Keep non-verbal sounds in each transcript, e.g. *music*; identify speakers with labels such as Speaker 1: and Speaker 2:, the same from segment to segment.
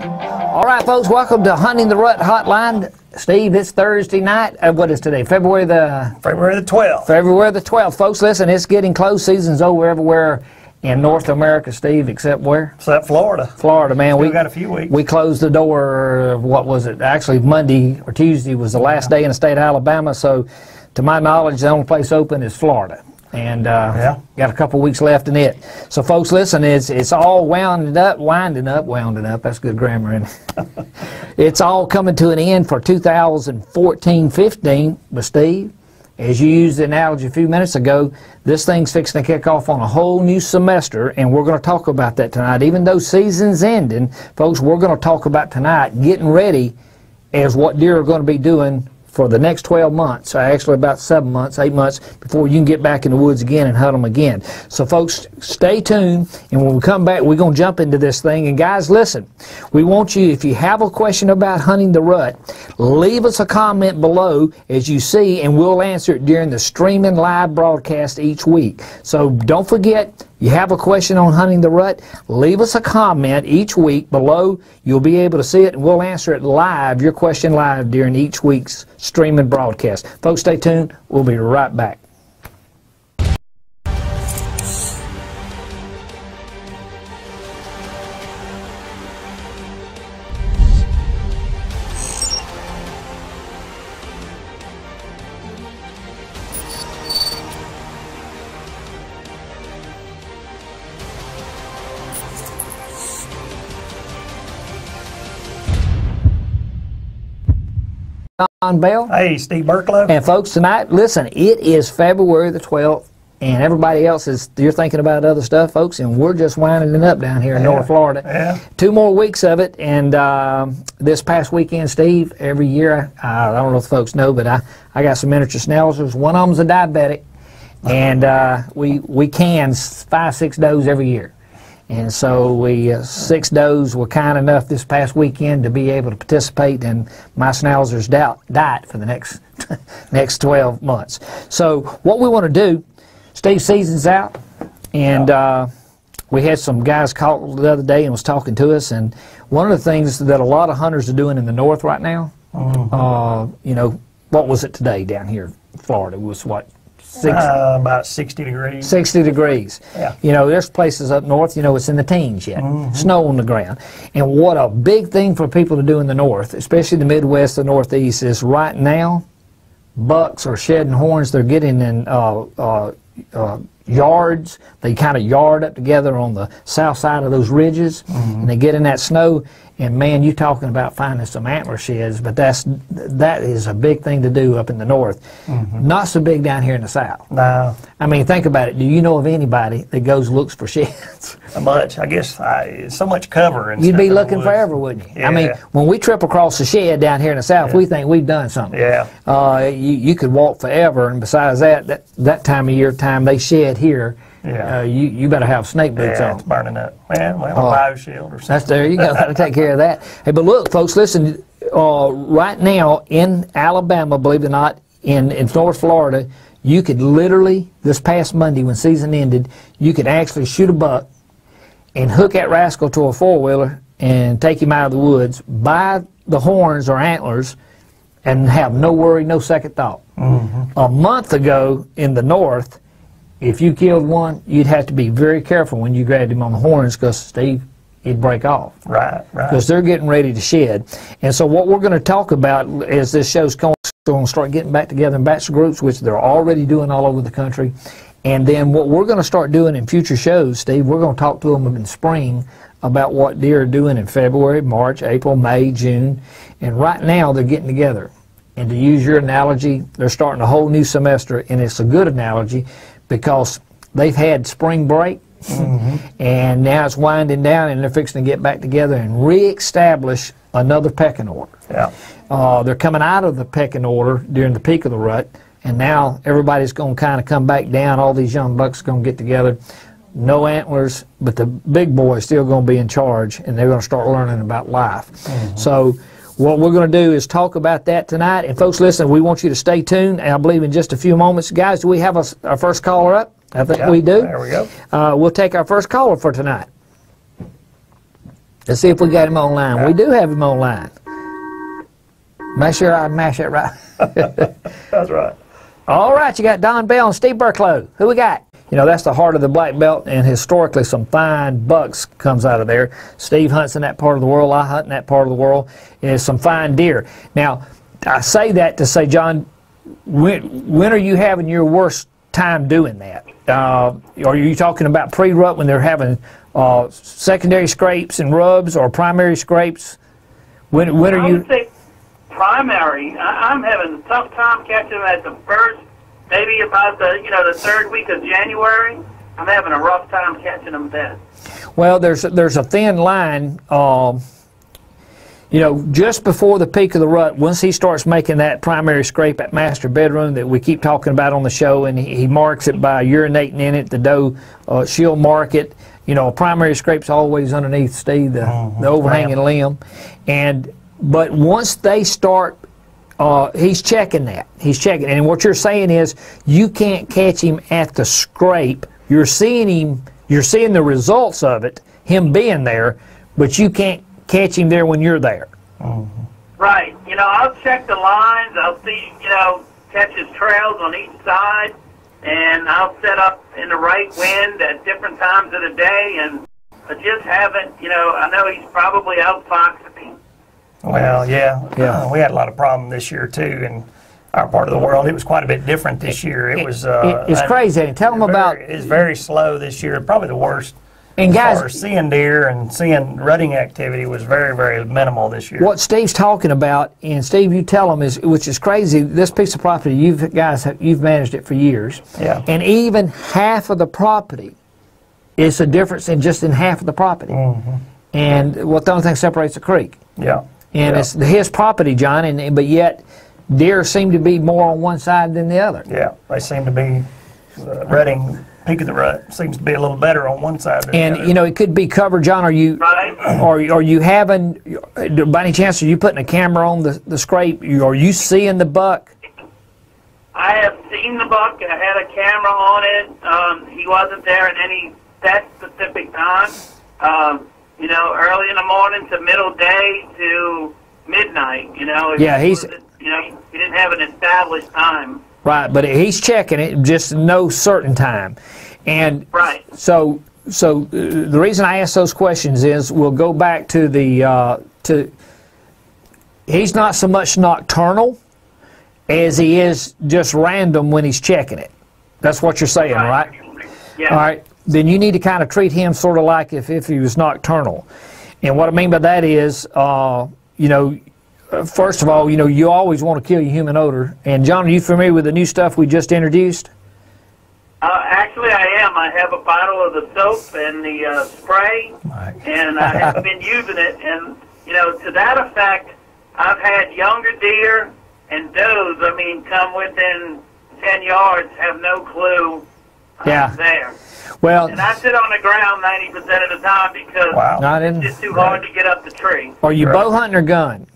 Speaker 1: All right, folks, welcome to Hunting the Rut Hotline. Steve, it's Thursday night. Uh, what is today? February the
Speaker 2: February the 12th.
Speaker 1: February the 12th. Folks, listen, it's getting close. Season's over everywhere in North America, Steve, except where?
Speaker 2: Except Florida.
Speaker 1: Florida, man.
Speaker 2: We
Speaker 1: we
Speaker 2: got a few weeks.
Speaker 1: We closed the door, what was it? Actually, Monday or Tuesday was the last day in the state of Alabama. So, to my knowledge, the only place open is Florida. And uh,
Speaker 2: Yeah.
Speaker 1: got a couple weeks left in it. So, folks, listen, it's, it's all wounded up, winding up, wounding up. That's good grammar. And *laughs* it's all coming to an end for 2014 15. But, Steve, as you used the analogy a few minutes ago, this thing's fixing to kick off on a whole new semester, and we're going to talk about that tonight. Even though season's ending, folks, we're going to talk about tonight getting ready as what deer are going to be doing for the next 12 months, actually about seven months, eight months, before you can get back in the woods again and hunt them again. So, folks, stay tuned, and when we come back, we're going to jump into this thing. And, guys, listen, we want you, if you have a question about hunting the rut, leave us a comment below as you see, and we'll answer it during the streaming live broadcast each week. So, don't forget, you have a question on hunting the rut, leave us a comment each week below. You'll be able to see it, and we'll answer it live, your question live, during each week's streaming broadcast. Folks, stay tuned. We'll be right back. Don Bell.
Speaker 2: Hey, Steve Burklow.
Speaker 1: And folks, tonight, listen, it is February the 12th, and everybody else is, you're thinking about other stuff, folks, and we're just winding it up down here in North Florida.
Speaker 2: Yeah.
Speaker 1: Two more weeks of it, and um, this past weekend, Steve, every year, uh, I don't know if folks know, but I, I got some miniature schnauzers. One of them's a diabetic, and uh, we, we can five, six does every year. And so we uh, six does were kind enough this past weekend to be able to participate in my schnauzer's dou- diet for the next *laughs* next 12 months. So what we want to do, Steve season's out, and uh, we had some guys call the other day and was talking to us. And one of the things that a lot of hunters are doing in the north right now, uh, you know, what was it today down here in Florida? It was what six,
Speaker 2: Uh, about 60 degrees.
Speaker 1: 60 degrees.
Speaker 2: Yeah.
Speaker 1: You know, there's places up north, you know, it's in the teens yet. Snow on the ground. And what a big thing for people to do in the north, especially the Midwest, the Northeast, is right now, bucks are shedding horns. They're getting in uh, uh, uh, yards. They kind of yard up together on the south side of those ridges, and they get in that snow. And man, you talking about finding some antler sheds, but that's that is a big thing to do up in the north. Not so big down here in the south.
Speaker 2: No,
Speaker 1: I mean, think about it. Do you know of anybody that goes looks for *laughs* sheds?
Speaker 2: not much. I guess I, so much cover. And
Speaker 1: You'd be looking forever, wouldn't you? I mean, when we trip across the shed down here in the south, we think we've done something.
Speaker 2: Yeah.
Speaker 1: Uh, you, you could walk forever, and besides that, that, that time of year, time they shed here,
Speaker 2: Yeah.
Speaker 1: uh, you, you better have snake boots
Speaker 2: Yeah,
Speaker 1: on.
Speaker 2: it's burning up. Man, well,
Speaker 1: Oh.
Speaker 2: a bio shield or something.
Speaker 1: That's there you go. Got to take care of that. Hey, but look, folks, listen. Uh, right now in Alabama, believe it or not, in in North Florida, you could literally this past Monday when season ended, you could actually shoot a buck and hook that rascal to a four wheeler and take him out of the woods, by the horns or antlers, and have no worry, no second thought. A month ago in the north, if you killed one, you'd have to be very careful when you grabbed him on the horns because Steve, he'd break off
Speaker 2: Right, right.
Speaker 1: because they're getting ready to shed. And so what we're going to talk about as this show's going to start getting back together in batch groups, which they're already doing all over the country. And then what we're going to start doing in future shows, Steve, we're going to talk to them in spring about what deer are doing in February, March, April, May, June. And right now they're getting together. And to use your analogy, they're starting a whole new semester, and it's a good analogy because they've had spring break, and now it's winding down, and they're fixing to get back together and re-establish another pecking order.
Speaker 2: Yeah.
Speaker 1: Uh, they're coming out of the pecking order during the peak of the rut, and now everybody's going to kind of come back down. All these young bucks are going to get together. No antlers, but the big boys still going to be in charge, and they're going to start learning about life. So, what we're going to do is talk about that tonight. And folks, listen, we want you to stay tuned. And I believe in just a few moments, guys, do we have a, our first caller up? I think
Speaker 2: Yeah,
Speaker 1: we do.
Speaker 2: There we go.
Speaker 1: Uh, we'll take our first caller for tonight. Let's see if we got him online. We do have him online. Make sure I mash it right. *laughs*
Speaker 2: That's right.
Speaker 1: All right, you got Don Bell and Steve Burklow. Who we got? You know, that's the heart of the black belt, and historically, some fine bucks comes out of there. Steve hunts in that part of the world. I hunt in that part of the world. And there's some fine deer. Now, I say that to say, John, when, when are you having your worst time doing that? Uh, are you talking about pre-rut when they're having uh, secondary scrapes and rubs, or primary scrapes? When when are you?
Speaker 3: primary. I, I'm having a tough time catching them at the first, maybe about the you know the third week of January. I'm having a rough time catching them then.
Speaker 1: Well, there's there's a thin line. Um, you know, just before the peak of the rut, once he starts making that primary scrape at master bedroom that we keep talking about on the show, and he, he marks it by urinating in it, the doe, uh, she'll mark it. You know, a primary scrape's always underneath Steve, the, the overhanging limb, and but once they start uh, he's checking that. He's checking. And what you're saying is you can't catch him at the scrape. You're seeing him, you're seeing the results of it, him being there, but you can't catch him there when you're there.
Speaker 3: Right. You know, I'll check the lines. I'll see, you know, catch his trails on each side, and I'll set up in the right wind at different times of the day, and I just haven't, you know, I know he's probably outfoxing me.
Speaker 2: Well, yeah.
Speaker 1: Yeah.
Speaker 2: Uh, we had a lot of problem this year too in our part of the world. It was quite a bit different this year. It was. Uh,
Speaker 1: it's crazy. Tell them
Speaker 2: very-
Speaker 1: about
Speaker 2: It's very slow this year. Probably the worst.
Speaker 1: and
Speaker 2: As far
Speaker 1: guys.
Speaker 2: as seeing deer and seeing rutting activity was very, very minimal this year.
Speaker 1: What Steve's talking about, and Steve, you tell him is, which is crazy. This piece of property, you guys, have, you've managed it for years,
Speaker 2: Yeah.
Speaker 1: and even half of the property it's a difference in just in half of the property.
Speaker 2: Mm-hmm.
Speaker 1: And what the only thing separates the creek,
Speaker 2: Yeah.
Speaker 1: And
Speaker 2: yeah.
Speaker 1: it's his property, John, and but yet deer seem to be more on one side than the other.
Speaker 2: Yeah, they seem to be uh, rutting. Peak of the rut seems to be a little better on one side than the
Speaker 1: And
Speaker 2: other.
Speaker 1: you know, it could be covered, John. Are you?
Speaker 3: Right.
Speaker 1: Are, are you having, by any chance, are you putting a camera on the, the scrape? Are you seeing the buck?
Speaker 3: I have seen the buck. I had a camera on it. Um, he wasn't there at any that specific time. Um, you know, early in the morning to middle day to midnight. You know.
Speaker 1: Yeah, he's-
Speaker 3: You know, he didn't have an established time.
Speaker 1: Right, but he's checking it just no certain time. And
Speaker 3: Right.
Speaker 1: so, so uh, the reason I ask those questions is we'll go back to the uh, to. He's not so much nocturnal as he is just random when he's checking it. That's what you're saying, right?
Speaker 3: Yeah.
Speaker 1: All right. Then you need to kind of treat him sort of like if, if he was nocturnal. And what I mean by that is, uh, you know, uh, first of all, you know, you always want to kill your human odor. And John, are you familiar with the new stuff we just introduced?
Speaker 3: Uh, actually, I am. I have a bottle of the soap and the uh, spray, and I have been *laughs* using it. And you know, to that effect, I've had younger deer and does. I mean, come within ten yards, have no clue I'm
Speaker 1: Yeah.
Speaker 3: there.
Speaker 1: Well,
Speaker 3: And I sit on the ground ninety percent of the time because
Speaker 2: Wow.
Speaker 1: not
Speaker 3: it's
Speaker 1: in.
Speaker 3: just too hard to get up the tree.
Speaker 1: Are you
Speaker 2: Right.
Speaker 1: bow hunting or gun?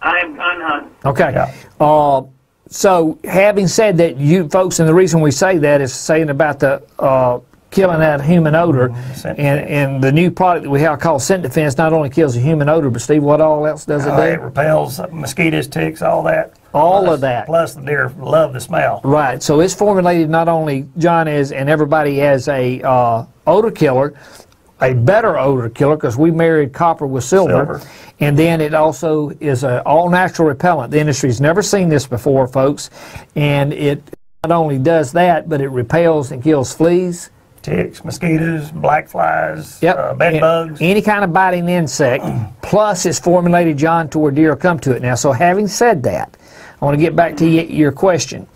Speaker 3: I am gun hunting.
Speaker 1: Okay.
Speaker 2: Yeah.
Speaker 1: Uh, so, having said that, you folks, and the reason we say that is saying about the uh, killing that human odor, and, and the new product that we have called Scent Defense not only kills the human odor, but Steve, what all else does it
Speaker 2: Uh, it repels mosquitoes, ticks, all that.
Speaker 1: All
Speaker 2: Plus-
Speaker 1: of that.
Speaker 2: Plus, the deer love the smell.
Speaker 1: Right. So it's formulated not only John is and everybody as a uh, odor killer, a better odor killer because we married copper with silver,
Speaker 2: Silver.
Speaker 1: and then it also is an all natural repellent. The industry's never seen this before, folks, and it not only does that, but it repels and kills fleas.
Speaker 2: Ticks, mosquitoes, black flies,
Speaker 1: Yep.
Speaker 2: uh, bed bugs.
Speaker 1: Any kind of biting insect. Plus, it's formulated, John, to where deer come to it. Now, so having said that, I want to get back to y- your question.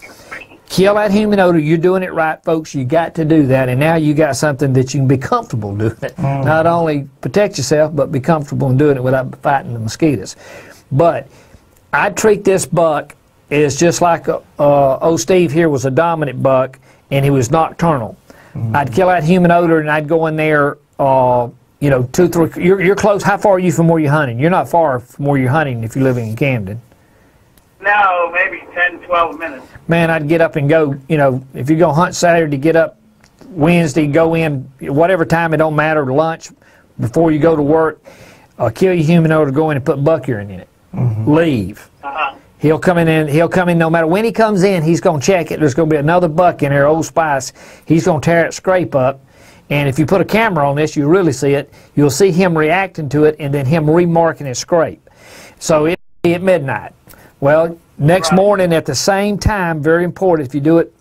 Speaker 1: Kill that human odor. You're doing it right, folks. You got to do that. And now you got something that you can be comfortable doing it. Not only protect yourself, but be comfortable in doing it without fighting the mosquitoes. But I treat this buck as just like uh, old Steve here was a dominant buck, and he was nocturnal. I'd kill that human odor, and I'd go in there. Uh, you know, two, three. You're, you're close. How far are you from where you're hunting? You're not far from where you're hunting if you're living in Camden.
Speaker 3: No, maybe 10, 12 minutes.
Speaker 1: Man, I'd get up and go. You know, if you go hunt Saturday, get up Wednesday, go in whatever time. It don't matter. Lunch, before you go to work, uh, kill your human odor, go in and put buck urine in it. Leave.
Speaker 3: Uh-huh.
Speaker 1: He'll come in and he'll come in no matter when he comes in, he's going to check it. There's going to be another buck in there, Old Spice. He's going to tear it scrape up. And if you put a camera on this, you really see it. You'll see him reacting to it and then him remarking his scrape. So it'll be at midnight. Well, next
Speaker 3: Right.
Speaker 1: morning at the same time, very important, if you do it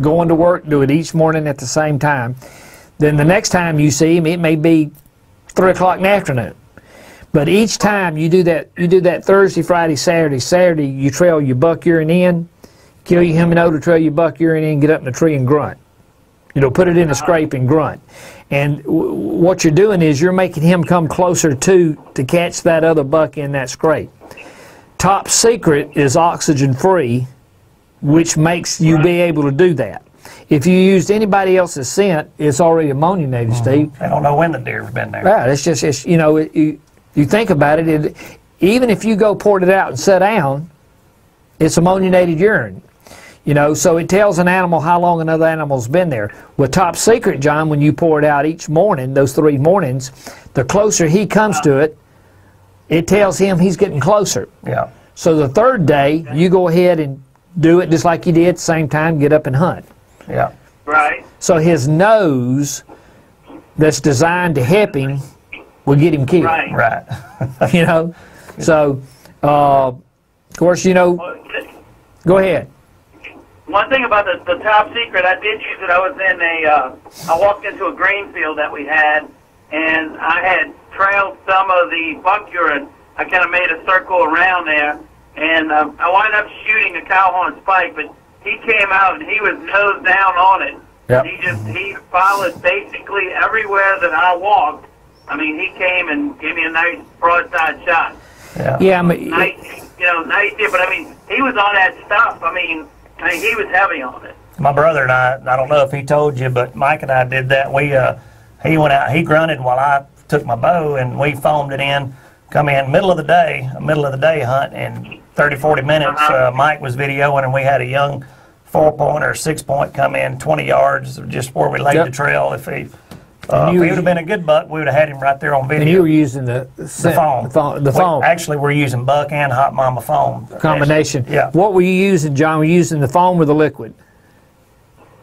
Speaker 1: going to work, do it each morning at the same time. Then the next time you see him, it may be 3 o'clock in the afternoon. But each time you do that, you do that Thursday, Friday, Saturday. Saturday, you trail your buck urine in, kill your human odor, trail your buck urine in, get up in the tree and grunt. You know, put it in a scrape and grunt. And w- what you're doing is you're making him come closer to to catch that other buck in that scrape. Top secret is oxygen free, which makes you be able to do that. If you used anybody else's scent, it's already ammoniated, mm-hmm. Steve.
Speaker 2: They don't know when the deer's been there.
Speaker 1: Right. It's just, it's, you know, it, you, you think about it, it, even if you go pour it out and sit down, it's ammoniated urine. You know, so it tells an animal how long another animal's been there. With top secret, John, when you pour it out each morning, those three mornings, the closer he comes to it, it tells him he's getting closer.
Speaker 2: Yeah.
Speaker 1: So the third day, you go ahead and do it just like you did, same time, get up and hunt.
Speaker 2: Yeah.
Speaker 3: Right.
Speaker 1: So his nose, that's designed to help him, will get him killed.
Speaker 3: Right.
Speaker 2: Right. *laughs*
Speaker 1: You know, so uh, of course, you know. Go ahead.
Speaker 3: One thing about the, the top secret, I did use it. I was in a, uh, I walked into a grain field that we had, and I had trailed some of the buck urine. I kind of made a circle around there, and um, I wound up shooting a cow cowhorn spike, but he came out and he was nose down on it.
Speaker 1: Yep.
Speaker 3: He just he followed basically everywhere that I walked. I mean, he came and gave me a nice broadside shot.
Speaker 2: Yeah.
Speaker 1: Yeah, I mean,
Speaker 3: Nice, you know, nice deer. But I mean, he was on that stuff. I mean, I mean, he was heavy on it.
Speaker 2: My brother and I, I don't know if he told you, but Mike and I did that. We, uh, he went out, he grunted while I took my bow and we foamed it in, come in middle of the day, middle of the day hunt, and 30, 40 minutes,
Speaker 3: Uh-huh.
Speaker 2: uh, Mike was videoing and we had a young four point or six point come in 20 yards, just where we laid
Speaker 1: Yep.
Speaker 2: the trail. If he, uh,
Speaker 1: you-
Speaker 2: if he would have been a good buck, we would have had him right there on video.
Speaker 1: and you were using the
Speaker 2: the
Speaker 1: scent-
Speaker 2: foam.
Speaker 1: the foam, the
Speaker 2: We- actually, we're using buck and hot mama foam.
Speaker 1: combination.
Speaker 2: Yeah.
Speaker 1: What were you using, John? Were you using the foam or the liquid?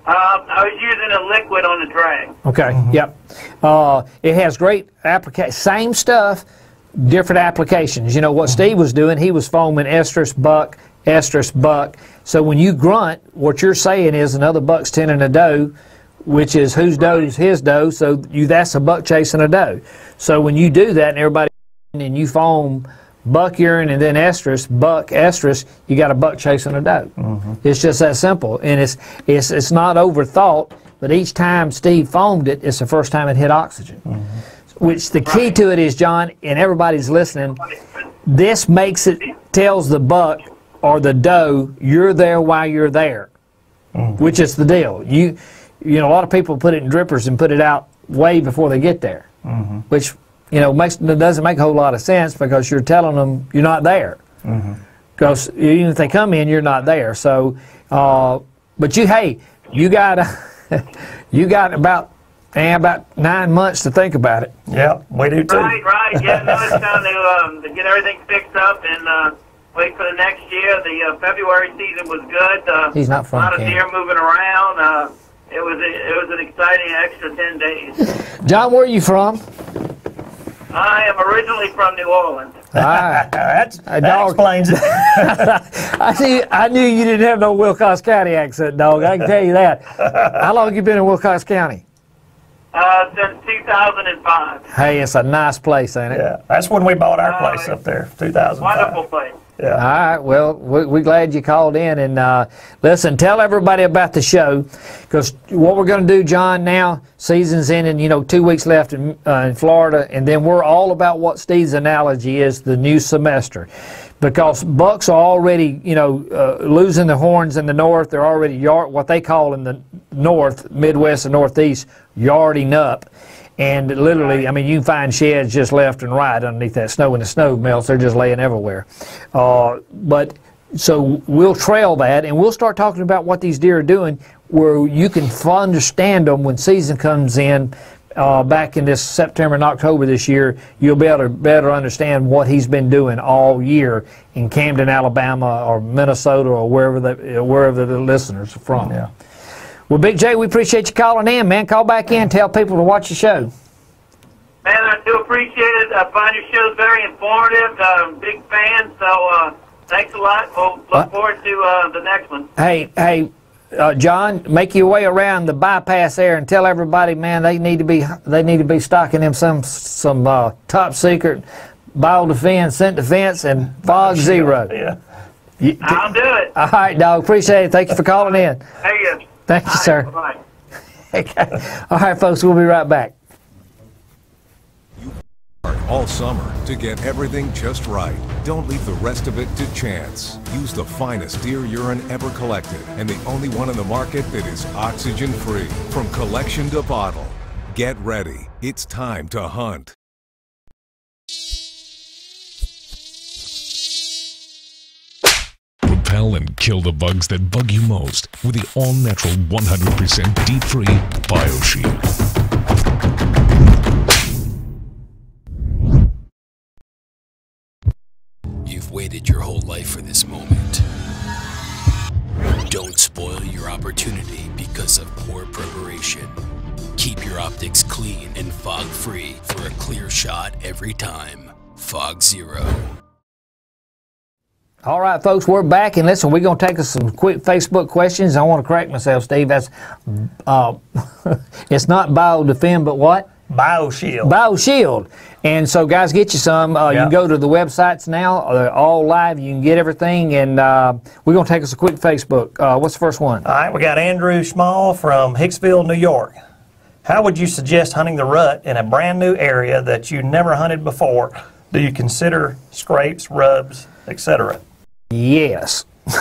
Speaker 3: Um, I was using a liquid on the drag.
Speaker 1: Okay. Yep. Uh, it has great application. Same stuff, different applications. You know what Steve was doing? He was foaming estrus buck, estrus buck. So when you grunt, what you're saying is another buck's tending a doe, which is whose doe is his doe. So you that's a buck chasing a doe. So when you do that and everybody and you foam buck urine and then estrus, buck estrus, you got a buck chasing a doe. Mm-hmm. It's just that simple, and it's it's it's not overthought. But each time Steve foamed it, it's the first time it hit oxygen. Mm-hmm. Which the key to it is, John, and everybody's listening. This makes it tells the buck or the doe you're there while you're there, mm-hmm. which is the deal. You you know a lot of people put it in drippers and put it out way before they get there, which you know makes doesn't make a whole lot of sense because you're telling them you're not there. Because even if they come in, you're not there. So, uh, but you hey, you got *laughs* you got about eh, about nine months to think about it.
Speaker 2: Yeah, we do too.
Speaker 3: Right, right. Yeah, *laughs* no, it's time to, um, to get everything fixed up and uh, wait for the next year. The uh, February season was good. Uh,
Speaker 1: He's not from
Speaker 3: A lot of
Speaker 1: Camden.
Speaker 3: deer moving around. Uh, it was a, it was an exciting extra ten days. *laughs*
Speaker 1: John, where are you from?
Speaker 3: I am originally from New Orleans.
Speaker 1: All right. *laughs*
Speaker 2: That's, that
Speaker 1: dog.
Speaker 2: explains it. *laughs*
Speaker 1: I knew, I knew you didn't have no Wilcox County accent, dog. I can tell you that. How long you been in Wilcox County?
Speaker 3: Uh, since 2005.
Speaker 1: Hey, it's a nice place, ain't it?
Speaker 2: yeah, that's when we bought our place up there, 2005.
Speaker 3: Wonderful place.
Speaker 1: All right. Well, we- we're glad you called in. And uh, listen, tell everybody about the show because what we're going to do, John, now, season's ending, you know, two weeks left in, uh, in Florida. And then we're all about what Steve's analogy is the new semester. Because bucks are already, you know, uh, losing the horns in the north. They're already yard, what they call in the north, Midwest, and Northeast, yarding up. And literally, I mean, you can find sheds just left and right underneath that snow. When the snow melts, they're just laying everywhere. Uh, but so we'll trail that, and we'll start talking about what these deer are doing, where you can f- understand them when season comes in. uh, back in this September and October this year, you'll be able to better understand what he's been doing all year in Camden, Alabama, or Minnesota, or wherever the wherever the listeners are from.
Speaker 2: Yeah.
Speaker 1: Well, Big J, we appreciate you calling in, man. Call back in, tell people to watch the show.
Speaker 3: Man, I do appreciate it. I find your show very informative. Uh, big fan, so uh, thanks a lot. We'll look
Speaker 1: Uh,
Speaker 3: forward to uh, the next one.
Speaker 1: Hey, hey, uh, John, make your way around the bypass there and tell everybody, man, they need to be they need to be stocking them some some uh, top secret bio defense, scent defense, and fog zero.
Speaker 2: Yeah.
Speaker 1: You-
Speaker 3: I'll do it.
Speaker 1: all right, dog. Appreciate it. Thank you for calling in.
Speaker 3: Hey, uh,
Speaker 1: Thank you, sir.
Speaker 3: Bye. *laughs*
Speaker 1: Okay. All right, folks. We'll be right back.
Speaker 4: all summer to get everything just right. Don't leave the rest of it to chance. Use the finest deer urine ever collected and the only one in the market that is oxygen free from collection to bottle. Get ready. It's time to hunt.
Speaker 5: Repel and kill the bugs that bug you most with the all-natural 100% DEET-free BioShield.
Speaker 6: You've waited your whole life for this moment. Don't spoil your opportunity because of poor preparation. Keep your optics clean and fog free for a clear shot every time. Fog Zero.
Speaker 1: All right, folks, we're back, and listen, we're going to take us some quick Facebook questions. I want to correct myself, Steve. That's uh, *laughs* it's not bio defend, but what?
Speaker 2: BioShield.
Speaker 1: Bio Shield. And so, guys, get you some. Uh, You can go to the websites now. They're all live. You can get everything. And uh, we're going to take us a quick Facebook. Uh, what's the first one?
Speaker 2: All right, we got Andrew Small from Hicksville, New York. How would you suggest hunting the rut in a brand new area that you never hunted before? Do you consider scrapes, rubs, etc.?
Speaker 1: Yes. *laughs*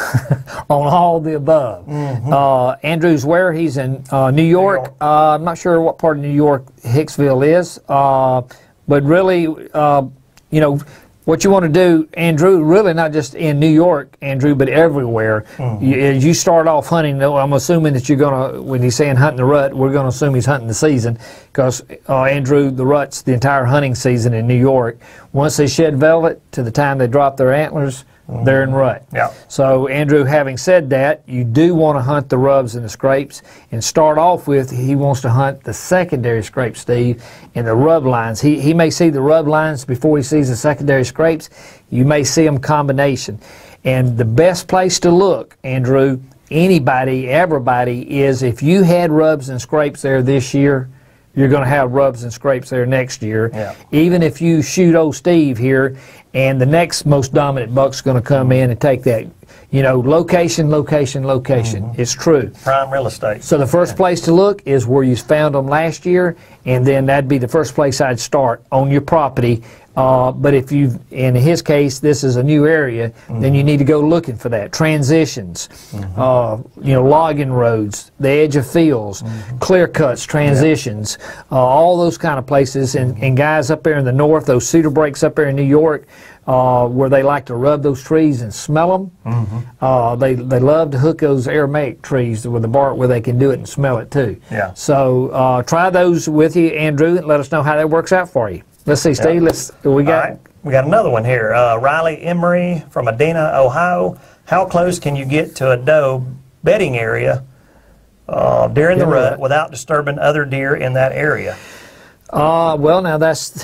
Speaker 1: On all the above. Uh, Andrews where? He's in uh, New York.
Speaker 2: York.
Speaker 1: Uh, I'm not sure what part of New York Hicksville is. Uh, but really, uh, you know, what you want to do, Andrew, really not just in New York, Andrew, but everywhere. You, as you start off hunting, though, I'm assuming that you're going to, when he's saying hunting the rut, we're going to assume he's hunting the season because, uh, Andrew, the rut's the entire hunting season in New York. Once they shed velvet to the time they drop their antlers, they're in rut.
Speaker 2: Yeah.
Speaker 1: So, Andrew, having said that, you do want to hunt the rubs and the scrapes and start off with he wants to hunt the secondary scrapes, Steve, and the rub lines. He, he may see the rub lines before he sees the secondary scrapes. You may see them combination. And the best place to look, Andrew, anybody, everybody, is if you had rubs and scrapes there this year, you're going to have rubs and scrapes there next year.
Speaker 2: Yeah.
Speaker 1: Even if you shoot old Steve here, and the next most dominant buck's going to come in and take that, you know, location, location, location. Mm-hmm. It's true.
Speaker 2: Prime real estate.
Speaker 1: So the first place to look is where you found them last year, and then that'd be the first place I'd start on your property. Uh, but if you, in his case, this is a new area, then you need to go looking for that. Transitions, uh, you know, logging roads, the edge of fields, clear cuts, transitions, uh, all those kind of places. And, and guys up there in the north, those cedar breaks up there in New York, uh, where they like to rub those trees and smell them. Uh, they they love to hook those Aramaic trees with the bark where they can do it and smell it too.
Speaker 2: Yeah.
Speaker 1: So uh, try those with you, Andrew, and let us know how that works out for you. Let's see, Steve. Let's we got.
Speaker 2: right, we got another one here. Uh, Riley Emery from Medina, Ohio. How close can you get to a doe bedding area uh, during the rut. without disturbing other deer in that area?
Speaker 1: Uh, well, now that's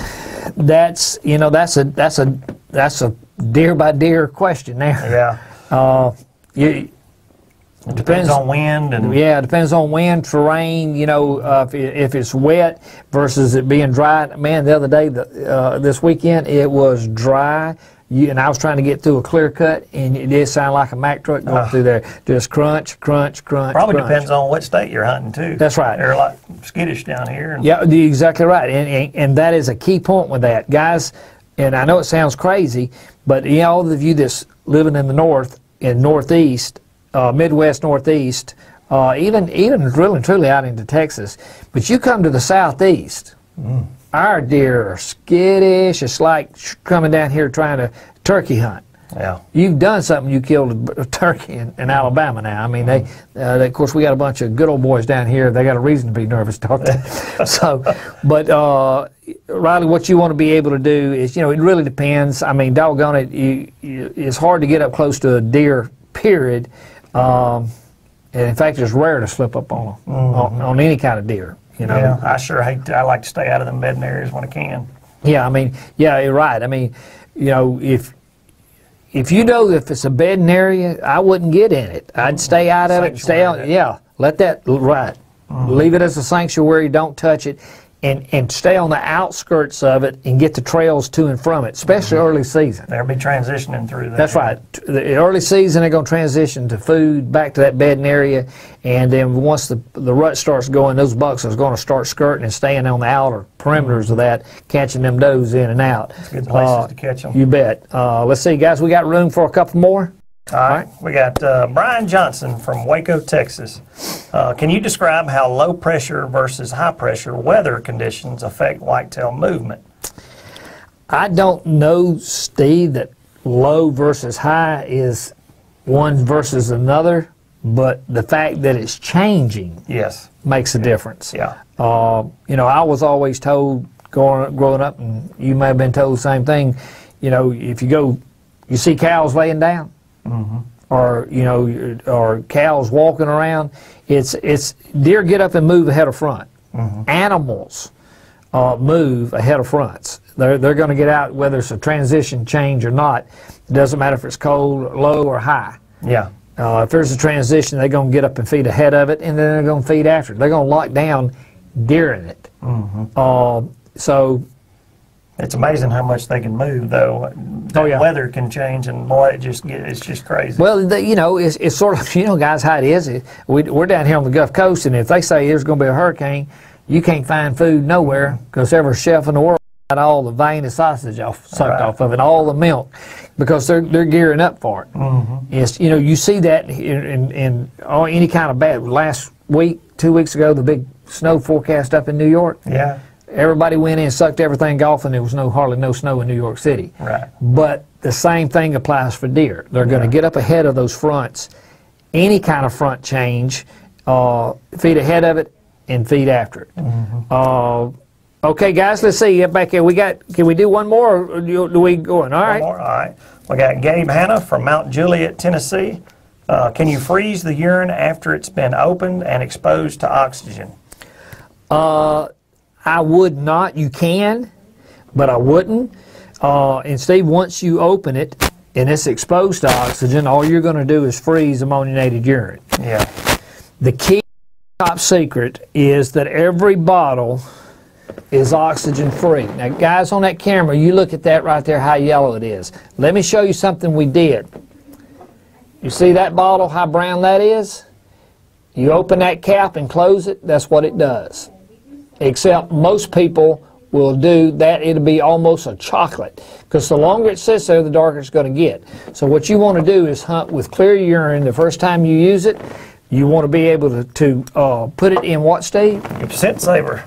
Speaker 1: that's you know that's a that's a that's a deer by deer question there.
Speaker 2: Yeah,
Speaker 1: Uh, you, it
Speaker 2: depends on wind and
Speaker 1: Yeah, it depends on wind, terrain. You know, uh, if, it, if it's wet versus it being dry. Man, the other day, the, uh, this weekend, it was dry. You, and I was trying to get through a clear cut, and it did sound like a Mack truck going through there. Just crunch, crunch, crunch.
Speaker 2: probably
Speaker 1: crunch.
Speaker 2: depends on what state you're hunting too.
Speaker 1: That's right.
Speaker 2: They're like skittish down here. And
Speaker 1: Yeah, exactly right, and, and and that is a key point with that, guys. And I know it sounds crazy, but you know, all of you that's living in the north, in northeast, uh, Midwest, northeast, uh, even even really truly out into Texas, but you come to the southeast, our deer are skittish. It's like coming down here trying to turkey hunt.
Speaker 2: Yeah.
Speaker 1: You've done something. You killed a turkey in, in Alabama. Now, I mean, they, uh, they- Of course, we got a bunch of good old boys down here. They got a reason to be nervous. Talk to. *laughs* so, but uh, Riley, what you want to be able to do is, you know, it really depends. I mean, doggone it, you, you, it's hard to get up close to a deer. Period. Um, and in fact, it's rare to slip up on, a, on on any kind of deer. You know.
Speaker 2: Yeah, I sure hate. To, I like to stay out of them bedding areas when I can.
Speaker 1: Yeah, I mean, yeah, you're right. I mean, you know, if if you know if it's a bedding area, I wouldn't get in it. I'd stay out of it. Stay out. Yeah, let that right. Leave it as a sanctuary. Don't touch it, and and stay on the outskirts of it and get the trails to and from it, especially early season.
Speaker 2: They'll be transitioning through there.
Speaker 1: That's right. The early season, they're going to transition to food, back to that bedding area, and then once the the rut starts going, those bucks are going to start skirting and staying on the outer perimeters of that, catching them does in and out.
Speaker 2: good places to catch 'em.
Speaker 1: You bet. Uh, let's see, guys. We got room for a couple more.
Speaker 2: All right, we got uh, Brian Johnson from Waco, Texas. Uh, can you describe how low pressure versus high pressure weather conditions affect whitetail movement?
Speaker 1: I don't know, Steve, that low versus high is one versus another, but the fact that it's changing
Speaker 2: Yes.
Speaker 1: makes a difference.
Speaker 2: Yeah.
Speaker 1: Uh, you know, I was always told growing growing up, and you may have been told the same thing. You know, if you go, you see cows laying down, or you know, or cows walking around. It's it's deer get up and move ahead of front. Animals uh, move ahead of fronts. They're they're going to get out whether it's a transition change or not. It doesn't matter if it's cold, low, or high.
Speaker 2: Yeah.
Speaker 1: Uh, if there's a transition, they're going to get up and feed ahead of it, and then they're going to feed after it. They're going to lock down during it. Uh, so,
Speaker 2: It's amazing how much they can move, though. The
Speaker 1: Oh, yeah.
Speaker 2: weather can change, and boy, it just get, it's just crazy.
Speaker 1: well, the, you know, it's, it's sort of, *laughs* you know, guys, how it is. It, we, we're down here on the Gulf Coast, and if they say there's going to be a hurricane, you can't find food nowhere because every chef in the world got all the Vienna sausage off, sucked
Speaker 2: Right.
Speaker 1: off of it, all the milk, because they're they're gearing up for it. Mm-hmm. It's you know you see that in, in, in all, any kind of bad. Last week, two weeks ago, the big snow forecast up in New York.
Speaker 2: yeah.
Speaker 1: Everybody went in, sucked everything off, and there was no hardly no snow in New York City.
Speaker 2: Right.
Speaker 1: But the same thing applies for deer. They're going to get up ahead of those fronts. Any kind of front change, uh, feed ahead of it and feed after it. Uh, okay, guys, let's see. Get back here. We got. Can we do one more, or do do we go on? All
Speaker 2: One
Speaker 1: right.
Speaker 2: more? All right. We got Gabe Hanna from Mount Juliet, Tennessee. Uh, can you freeze the urine after it's been opened and exposed to oxygen?
Speaker 1: I would not. You can, but I wouldn't. Uh, and Steve, once you open it and it's exposed to oxygen, all you're going to do is freeze ammoniated urine.
Speaker 2: Yeah.
Speaker 1: The key top secret is that every bottle is oxygen free. Now, guys on that camera, you look at that right there, how yellow it is. Let me show you something we did. You see that bottle, how brown that is? You open that cap and close it, that's what it does. Except most people will do that, it'll be almost a chocolate. Because the longer it sits there, the darker it's going to get. So, what you want to do is hunt with clear urine the first time you use it. You want to be able to, to uh, put it in what, Steve?
Speaker 2: Scent saver.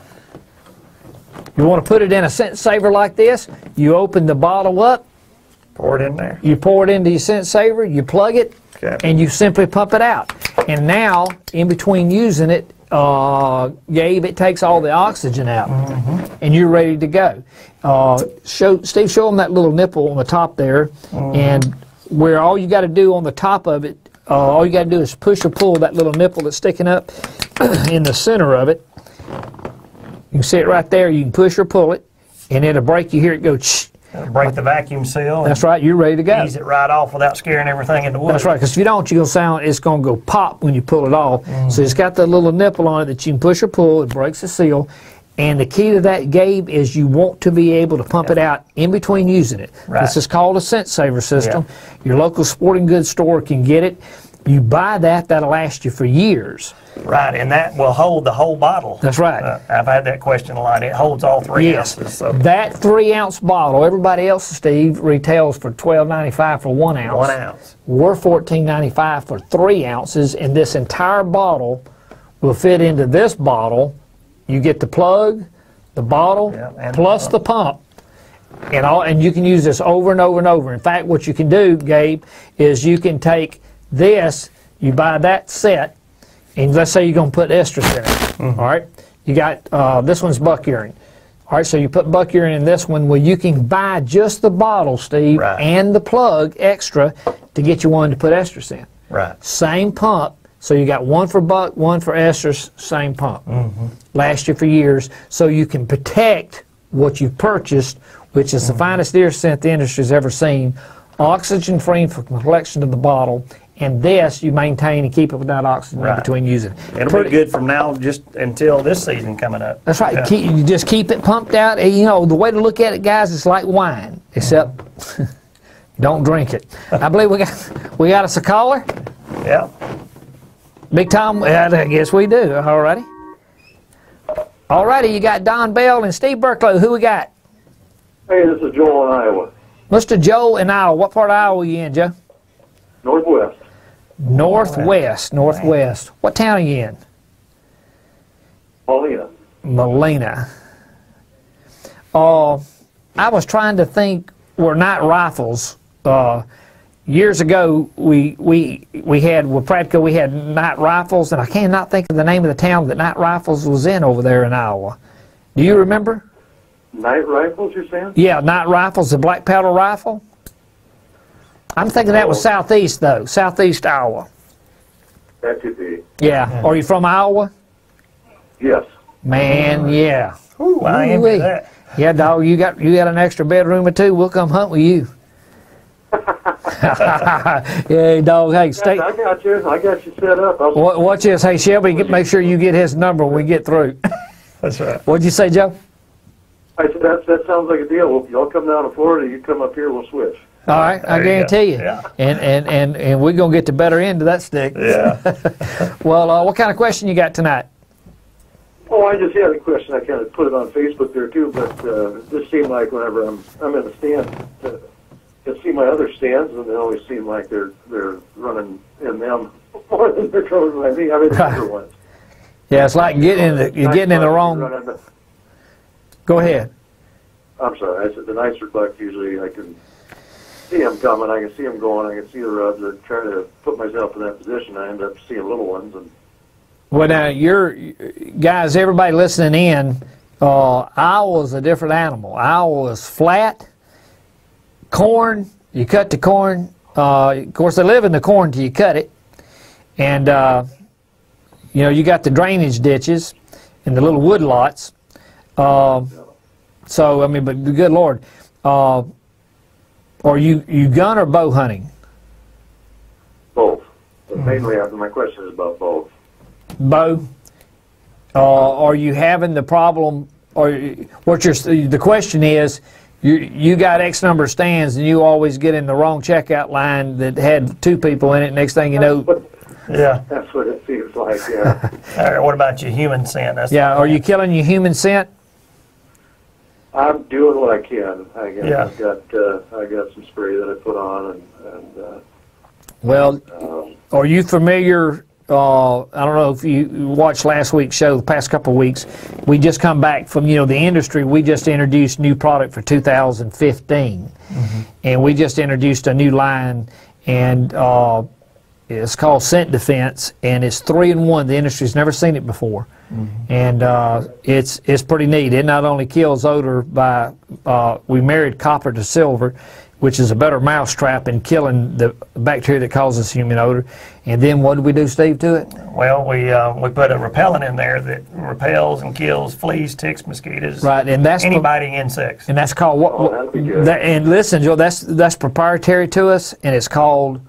Speaker 1: You want to put it in a scent saver like this. You open the bottle up,
Speaker 2: Pour it in there.
Speaker 1: you pour it into your scent saver, you plug it,
Speaker 2: Okay.
Speaker 1: and you simply pump it out. And now, in between using it, uh, Gabe, it takes all the oxygen out, and you're ready to go. Uh, show Steve, show them that little nipple on the top there, and where all you got to do on the top of it, uh, all you got to do is push or pull that little nipple that's sticking up *clears throat* in the center of it. You can see it right there. You can push or pull it, and it'll break. You hear it go. Shh.
Speaker 2: It'll break the vacuum seal
Speaker 1: That's right. You're ready to go.
Speaker 2: ease it right off without scaring everything in the woods.
Speaker 1: That's right, because if you don't, you're gonna sound it's gonna go pop when you pull it off. So mm-hmm. it's got the little nipple on it that you can push or pull. It breaks the seal. And the key to that, Gabe, is you want to be able to pump it out in between using it.
Speaker 2: Right.
Speaker 1: This is called a scent saver system. Your local sporting goods store can get it. You buy that, that'll last you for years.
Speaker 2: Right, and that will hold the whole bottle.
Speaker 1: That's right.
Speaker 2: Uh, I've had that question a lot. It holds all three
Speaker 1: Yes.
Speaker 2: ounces. So
Speaker 1: That three ounce bottle, everybody else, Steve, retails for twelve ninety five for one ounce.
Speaker 2: one ounce.
Speaker 1: We're fourteen ninety five for three ounces, and this entire bottle will fit into this bottle. You get the plug, the bottle,
Speaker 2: Yeah, and
Speaker 1: plus
Speaker 2: the
Speaker 1: the pump, and all, and you can use this over and over and over. In fact, what you can do, Gabe, is you can take this, you buy that set, and let's say you're going to put estrus in it. all right, you got uh, this one's buck urine. All right, so you put buck urine in this one. Well, you can buy just the bottle, Steve,
Speaker 2: Right.
Speaker 1: and the plug extra to get you one to put estrus in.
Speaker 2: Right.
Speaker 1: Same pump. So you got one for buck, one for estrus, same pump.
Speaker 2: Mm-hmm.
Speaker 1: Last you for years, so you can protect what you purchased, which is the
Speaker 2: Mm-hmm.
Speaker 1: finest deer scent the industry's ever seen. Oxygen free from collection to the bottle, and this you maintain and keep it without oxygen in between using.
Speaker 2: It'll
Speaker 1: Pretty-
Speaker 2: be good from now just until this season coming up.
Speaker 1: That's right.
Speaker 2: Yeah.
Speaker 1: Keep, you just keep it pumped out. And, You know, the way to look at it, guys, it's like wine, except *laughs* don't drink it. I *laughs* believe we got we got us a caller.
Speaker 2: Yeah.
Speaker 1: Big Tom, yeah, I guess we do. Alrighty. Alrighty, you got Don Bell and Steve Burklow. Who we got?
Speaker 7: Hey, this is Joel in Iowa,
Speaker 1: Mr. Joe in Iowa. What part of Iowa are you in, Joe?
Speaker 7: Northwest.
Speaker 1: Northwest. Northwest. What town are you in?
Speaker 7: Paullina.
Speaker 1: Molina. Uh, I was trying to think We're Knight Rifles. Uh, years ago, we we we had with Pratco, we had Knight Rifles, and I cannot think of the name of the town that Knight Rifles was in over there in Iowa. Do you remember?
Speaker 7: Knight Rifles, you're saying?
Speaker 1: Yeah, Knight Rifles, the black powder rifle. I'm thinking that was southeast though, southeast Iowa.
Speaker 7: That could be.
Speaker 1: Yeah. Are you from Iowa?
Speaker 7: Yes.
Speaker 1: Man, yeah.
Speaker 2: Ooh, I am
Speaker 1: Ooh-wee.
Speaker 2: that.
Speaker 1: Yeah, dog, you got you got an extra bedroom or two. We'll come hunt with you. *laughs* yeah, dog. Hey, stay.
Speaker 7: I got you. I got you set up. I'll,
Speaker 1: Watch this. Hey, Shelby, get, make sure you get his number when we get through. *laughs*
Speaker 2: That's right.
Speaker 1: What'd you say, Joe?
Speaker 7: I said, that, that sounds like a deal. Well, y'all come down to Florida, you come up here, we'll switch.
Speaker 1: All right, I
Speaker 2: There you
Speaker 1: guarantee you.
Speaker 2: go. Yeah.
Speaker 1: And, and and and we're gonna get the better end of that stick.
Speaker 2: Yeah. *laughs*
Speaker 1: Well, uh, what kind of question you got tonight?
Speaker 7: Oh, I just had a question. I kind of put it on Facebook there too, but uh, it just seemed like whenever I'm I'm in the stand, uh, I see my other stands, and they always seem like they're they're running in them *laughs* more than they're coming by me. I mean, the
Speaker 1: Right.
Speaker 7: other ones.
Speaker 1: Yeah, it's like getting in the you're getting in the wrong.
Speaker 7: bucks, you run into-
Speaker 1: Go ahead.
Speaker 7: I'm sorry. I said the nicer bucks usually I can see them coming. I can see them going. I can see the rubs. I try to put myself in that position. I end up seeing little ones, and
Speaker 1: Well, now you're guys. Everybody listening in, uh, is a different animal. Owl is flat, corn. You cut the corn. Uh, of course, they live in the corn till you cut it, and uh, you know you got the drainage ditches and the little wood lots. Uh, so I mean, but good lord, are you you gun or bow hunting?
Speaker 7: both. But mainly, uh, my question is about both.
Speaker 1: Bo, uh, are you having the problem, or what your the question is, you you got X number of stands and you always get in the wrong checkout line that had two people in it. Next thing you know,
Speaker 2: Yeah.
Speaker 7: That's what it seems like. Yeah. *laughs*
Speaker 2: All right, what about your human scent? That's
Speaker 1: yeah, are you killing your human scent?
Speaker 7: I'm doing what I can. I got,
Speaker 2: Yeah.
Speaker 7: I've got uh, I got some spray that I put on, and, and uh,
Speaker 1: Well,
Speaker 7: um,
Speaker 1: are you familiar? Uh, I don't know if you watched last week's show. The past couple of weeks, we just come back from you know the industry. We just introduced new product for 2015, and we just introduced a new line, and uh, it's called Scent Defense, and it's three in one. The industry's never seen it before, and uh, it's it's pretty neat. It not only kills odor by uh, we married copper to silver, which is a better mousetrap in killing the bacteria that causes human odor. And then what did we do, Steve, to it?
Speaker 2: Well, we uh, we put a repellent in there that repels and kills fleas, ticks, mosquitoes,
Speaker 1: Right, and that's
Speaker 2: any biting insects.
Speaker 1: and that's called what?
Speaker 7: Oh, that'd be good.
Speaker 1: that- and listen, Joe, that's that's proprietary to us, and it's called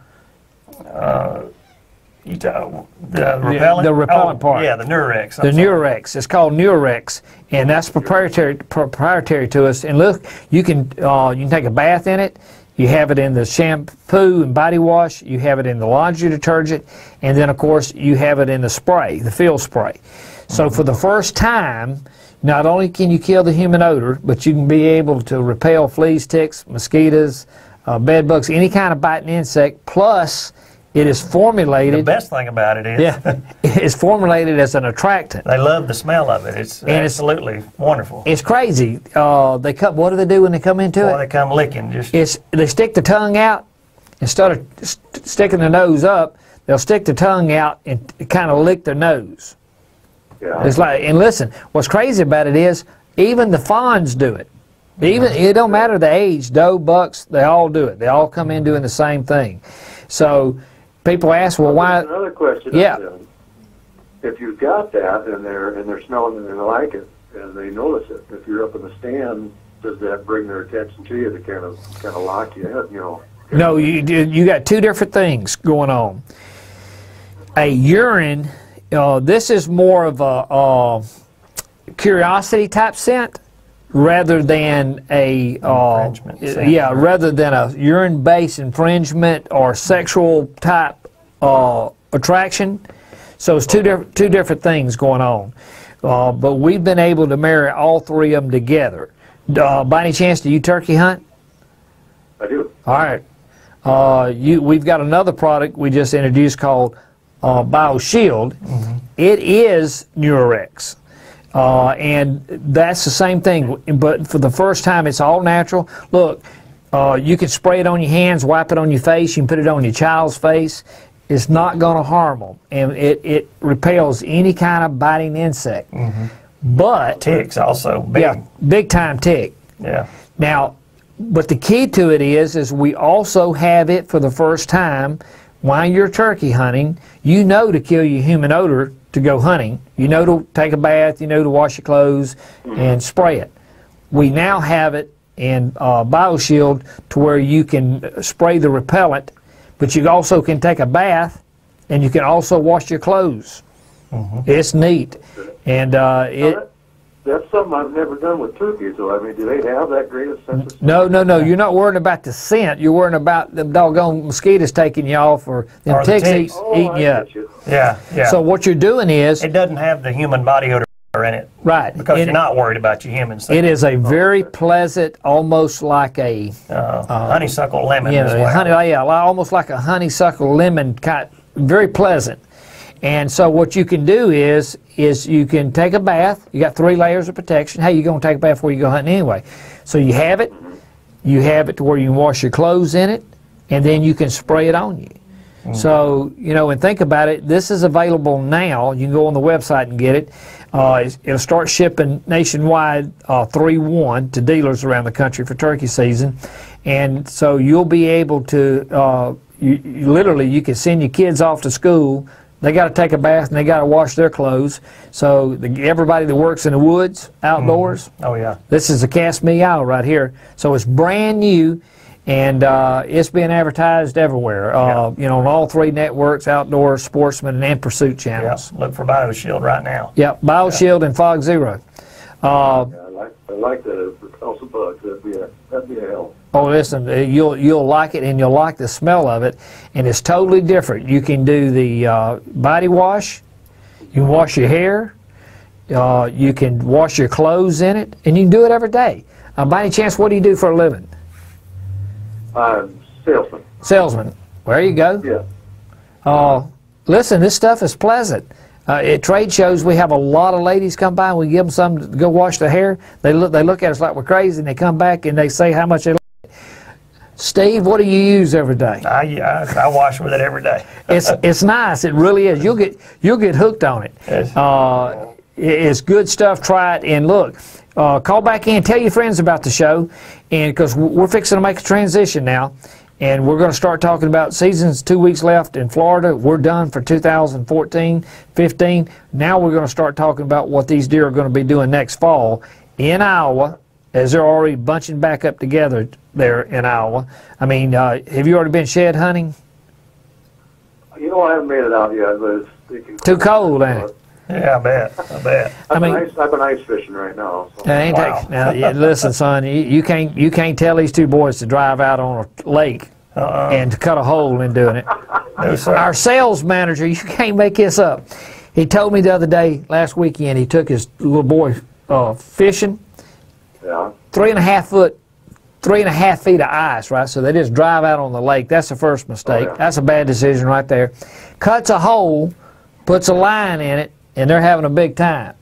Speaker 2: You tell the repellent.
Speaker 1: the repellent
Speaker 2: oh,
Speaker 1: part.
Speaker 2: Yeah, the Nurex.
Speaker 1: the
Speaker 2: I'm sorry.
Speaker 1: Nurex. It's called Nurex, and that's proprietary proprietary to us. And look, you can uh, you can take a bath in it. You have it in the shampoo and body wash. You have it in the laundry detergent, and then of course you have it in the spray, the field spray. So for the first time, not only can you kill the human odor, but you can be able to repel fleas, ticks, mosquitoes, uh, bed bugs, any kind of biting insect. Plus, it is formulated.
Speaker 2: The best thing about it is
Speaker 1: Yeah, *laughs* it's formulated as an attractant.
Speaker 2: they love the smell of it. It's
Speaker 1: it's-
Speaker 2: absolutely wonderful.
Speaker 1: It's crazy. Uh, they cut. What do they do when they come into
Speaker 2: Boy,
Speaker 1: it?
Speaker 2: they come licking. Just
Speaker 1: It's they stick the tongue out instead of st- sticking the nose up. They'll stick the tongue out and kind of lick their nose.
Speaker 7: Yeah.
Speaker 1: It's like, and listen, what's crazy about it is even the fawns do it. Even it don't matter the age, doe, bucks, they all do it. They all come in doing the same thing. So people ask, well, why?
Speaker 7: Another question.
Speaker 1: Yeah.
Speaker 7: If you've got that and they're and they're smelling it and they like it and they notice it, if you're up in the stand, does that bring their attention to you to kind of kind of lock you in? You know.
Speaker 1: No, you you got two different things going on. A urine, uh, this is more of a uh, curiosity type scent rather than a uh,
Speaker 2: Infringement scent.
Speaker 1: yeah, rather than a urine-based infringement or sexual type uh, attraction. So it's two different two different things going on. Uh, but we've been able to marry all three of them together. Uh, by any chance, do you turkey hunt?
Speaker 7: I do.
Speaker 1: All right. Uh, you, we've got another product we just introduced called uh, BioShield. It is Neurex. Uh, and that's the same thing, but for the first time, it's all natural. Look, uh, you can spray it on your hands, wipe it on your face, you can put it on your child's face. It's not going to harm them, and it, it repels any kind of biting insect. Mhm. But,
Speaker 2: ticks also big.
Speaker 1: yeah, big time tick.
Speaker 2: Yeah.
Speaker 1: Now, but the key to it is, is we also have it for the first time while you're turkey hunting. You know to kill your human odor to go hunting. You know to take a bath. You know to wash your clothes and spray it. We now have it in uh, BioShield to where you can spray the repellent, but you also can take a bath and you can also wash your clothes. It's neat, and uh, it.
Speaker 7: That- That's something I've never done with turkeys. So I mean, do they have that great a sense of
Speaker 1: No, no, no. You're not worrying about the scent. You're worrying about the doggone mosquitoes taking you off or them
Speaker 2: Or the
Speaker 1: ticks,
Speaker 2: ticks.
Speaker 1: eat-
Speaker 7: Oh,
Speaker 1: eating
Speaker 7: I
Speaker 1: you up.
Speaker 7: you.
Speaker 2: Yeah. Yeah.
Speaker 1: So what you're doing is
Speaker 2: it doesn't have the human body odor in it
Speaker 1: right.
Speaker 2: because
Speaker 1: it,
Speaker 2: you're not worried about your humans.
Speaker 1: It is a very pleasant, almost like a
Speaker 2: uh, honeysuckle lemon.
Speaker 1: you
Speaker 2: is
Speaker 1: know,
Speaker 2: what I-
Speaker 1: honey, yeah, almost like a honeysuckle lemon kind, very pleasant. And so what you can do is is you can take a bath. You got three layers of protection. Hey, you're gonna take a bath before you go hunting anyway. So you have it. You have it to where you can wash your clothes in it, and then you can spray it on you. So you know, and think about it. This is available now. You can go on the website and get it. Uh, it'll start shipping nationwide uh, three one to dealers around the country for turkey season, and so you'll be able to. Uh, you, you literally, you can send your kids off to school. They got to take a bath and they got to wash their clothes. So the, everybody that works in the woods, outdoors,
Speaker 2: Oh yeah.
Speaker 1: this is a Cast Me Owl right here. So it's brand new, and uh, it's being advertised everywhere. Uh, You know, on all three networks: Outdoor, Sportsman, and Pursuit
Speaker 2: Yeah.
Speaker 1: channels.
Speaker 2: Look for BioShield right now.
Speaker 1: Yep, BioShield and Fog Zero. Uh,
Speaker 7: Yeah, I like I like the repulsive bugs. That'd be a that'd be a help.
Speaker 1: Oh, listen, uh, you'll you'll like it, and you'll like the smell of it, and it's totally different. You can do the uh, body wash. You can wash your hair. Uh, you can wash your clothes in it, and you can do it every day. Uh, by any chance, what do you do for a living?
Speaker 7: Uh, salesman.
Speaker 1: Salesman. There you go.
Speaker 7: Yeah.
Speaker 1: Uh, listen, this stuff is pleasant. Uh, at trade shows, we have a lot of ladies come by and we give them some to go wash their hair. They look, they look at us like we're crazy and they come back and they say how much they. Steve, what do you use every day?
Speaker 2: I, I, I wash with it every day. *laughs*
Speaker 1: It's, it's nice. It really is. You'll get, you'll get hooked on it.
Speaker 2: Yes.
Speaker 1: Uh, it's good stuff. Try it and look. Uh, call back in. Tell your friends about the show, and because we're fixing to make a transition now, and we're going to start talking about seasons. Two weeks left in Florida. We're done for 2014, 15. Now we're going to start talking about what these deer are going to be doing next fall in Iowa, as they're already bunching back up together there in Iowa. I mean, uh, have you already been shed hunting?
Speaker 7: You know, I haven't made it out yet, but it's thinking,
Speaker 1: Too cold, ain't it?
Speaker 2: Yeah, I bet. I bet.
Speaker 1: I
Speaker 7: I've,
Speaker 1: mean-
Speaker 7: been ice, I've been ice fishing right now. So.
Speaker 1: Now, ain't
Speaker 2: Wow.
Speaker 1: that- now, yeah, listen, son, you, you can't you can't tell these two boys to drive out on a lake
Speaker 2: Uh-uh.
Speaker 1: and to cut a hole in doing it. *laughs*
Speaker 2: No, sir.
Speaker 1: Our sales manager, you can't make this up. He told me the other day, last weekend, he took his little boy uh, fishing,
Speaker 7: Yeah.
Speaker 1: three and a half foot three and a half feet of ice, right? So they just drive out on the lake. That's the first mistake.
Speaker 7: Oh, yeah.
Speaker 1: That's a bad decision right there. Cuts a hole, puts a line in it, and they're having a big time.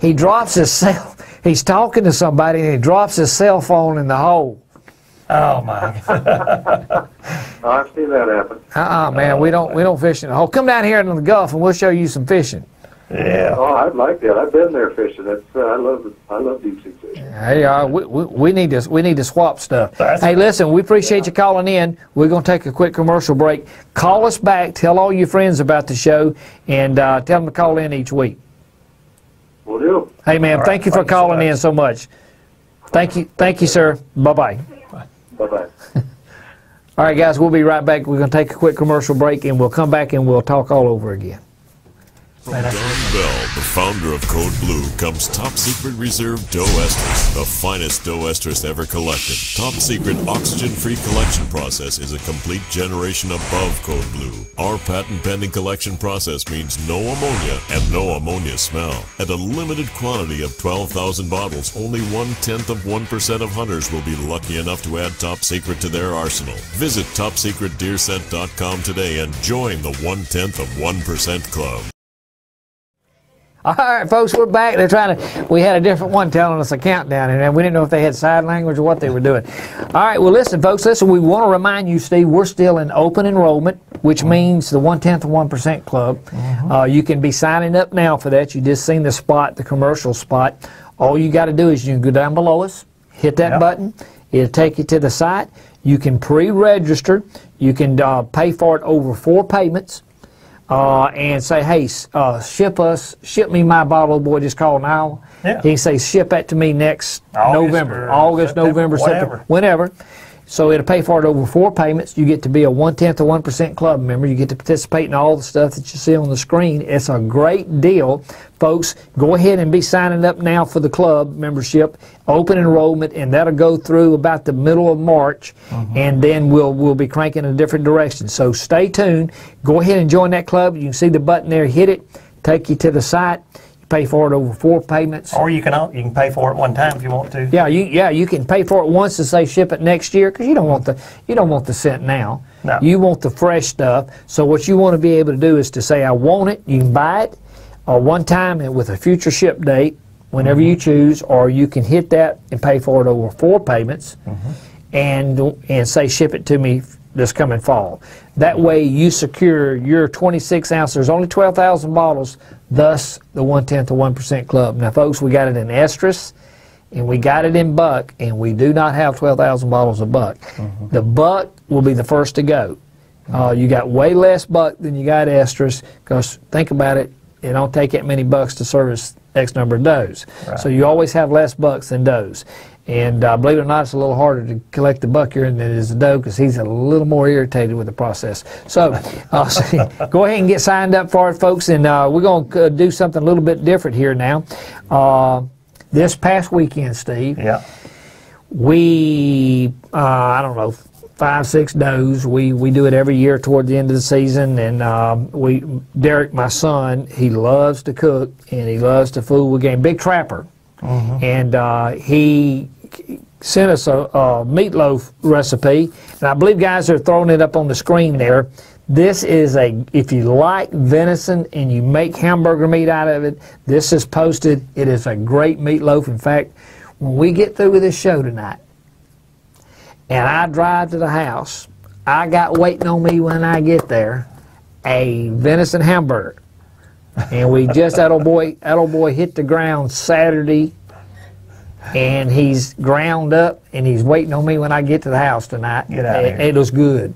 Speaker 1: He drops his *laughs* cell. He's talking to somebody, and he drops his cell phone in the hole.
Speaker 2: Oh my! *laughs*
Speaker 7: Oh, I've seen that happen.
Speaker 1: Uh-uh, man, we don't we don't fish in the hole. Come down here in the Gulf, and we'll show you some fishing.
Speaker 2: Yeah.
Speaker 7: Oh, I'd like that. I've been there fishing. That's uh, I love I love deep sea fishing.
Speaker 1: Hey, uh, we, we, we need to we need to swap stuff.
Speaker 2: That's
Speaker 1: hey,
Speaker 2: right.
Speaker 1: listen, we appreciate you calling in. We're going to take a quick commercial break. Call us back. Tell all your friends about the show, and uh, tell them to call in each week.
Speaker 7: We'll do.
Speaker 1: Hey, man,
Speaker 2: All
Speaker 1: thank
Speaker 2: right,
Speaker 1: you for
Speaker 2: thank you so
Speaker 1: calling in so much. Thank you, thank you, sir. Bye bye.
Speaker 7: Bye bye. *laughs*
Speaker 1: All right, guys, we'll be right back. We're going to take a quick commercial break, and we'll come back and we'll talk all over again.
Speaker 8: From Don Bell, the founder of Code Blue, comes top secret reserve doe estrus, the finest doe estrus ever collected. Top secret oxygen-free collection process is a complete generation above Code Blue. Our patent pending collection process means no ammonia and no ammonia smell. At a limited quantity of 12,000 bottles, only one tenth of 1% of hunters will be lucky enough to add Top Secret to their arsenal. Visit TopSecretDeerScent.com today and join the one tenth of 1% club.
Speaker 1: All right, folks, we're back. They're trying to. We had a different one telling us a countdown, and we didn't know if they had sign language or what they were doing. All right, well, listen, folks. Listen, we want to remind you, Steve, we're still in open enrollment, which means the one tenth of one percent club. Uh, you can be signing up now for that. You just seen the spot, the commercial spot. All you got to do is you can go down below us, hit that
Speaker 2: Yep.
Speaker 1: button. It'll take you to the site. You can pre-register. You can uh, pay for it over four payments uh, and say, hey, uh, ship us, ship me my bottle. of Boy, just call now.
Speaker 2: Yeah.
Speaker 1: He can say, ship that to me next
Speaker 2: August
Speaker 1: November, August,
Speaker 2: September,
Speaker 1: November, September,
Speaker 2: whatever.
Speaker 1: whenever. So it'll pay for it over four payments. You get to be a one tenth of one percent club member. You get to participate in all the stuff that you see on the screen. It's a great deal, folks. Go ahead and be signing up now for the club membership, open enrollment, and that'll go through about the middle of March, mm-hmm. and then we'll we'll be cranking in a different direction. So stay tuned. Go ahead and join that club. You can see the button there. Hit it. Take you to the site. Pay for it over four payments.
Speaker 2: Or you can uh, you can pay for it one time if you want to.
Speaker 1: Yeah, you yeah you can pay for it once and say ship it next year because you don't want the you don't want the scent now.
Speaker 2: No.
Speaker 1: You want the fresh stuff. So what you want to be able to do is to say I want it. You can buy it, or one time and with a future ship date whenever you mm-hmm. choose, or you can hit that and pay for it over four payments, mm-hmm. and and say ship it to me this coming fall. That way you secure your 26 ounce. There's only 12,000 bottles, thus the one tenth of one percent club. Now, folks, we got it in estrus and we got it in buck, and we do not have 12,000 bottles of buck. The buck will be the first to go. Uh, you got way less buck than you got estrus, because think about it, it don't take that many bucks to service X number of does. So you always have less bucks than does. And uh, believe it or not, it's a little harder to collect the buck here than it is the doe because he's a little more irritated with the process. So, uh, *laughs* so go ahead and get signed up for it, folks. And uh, we're going to do something a little bit different here now. Uh, this past weekend, Steve,
Speaker 2: Yeah.
Speaker 1: we uh, I don't know five six does. We we do it every year toward the end of the season, and um, we Derek, my son, he loves to cook and he loves to fool with game. Big trapper, and uh, he sent us a, a meatloaf recipe, and I believe guys are throwing it up on the screen there. This is a, if you like venison and you make hamburger meat out of it, this is posted. It is a great meatloaf. In fact, when we get through with this show tonight, and I drive to the house, I got waiting on me when I get there a venison hamburger. And we just that old boy that old boy hit the ground Saturday and he's ground up and he's waiting on me when I get to the house tonight.
Speaker 2: Get out
Speaker 1: it,
Speaker 2: here.
Speaker 1: it is good.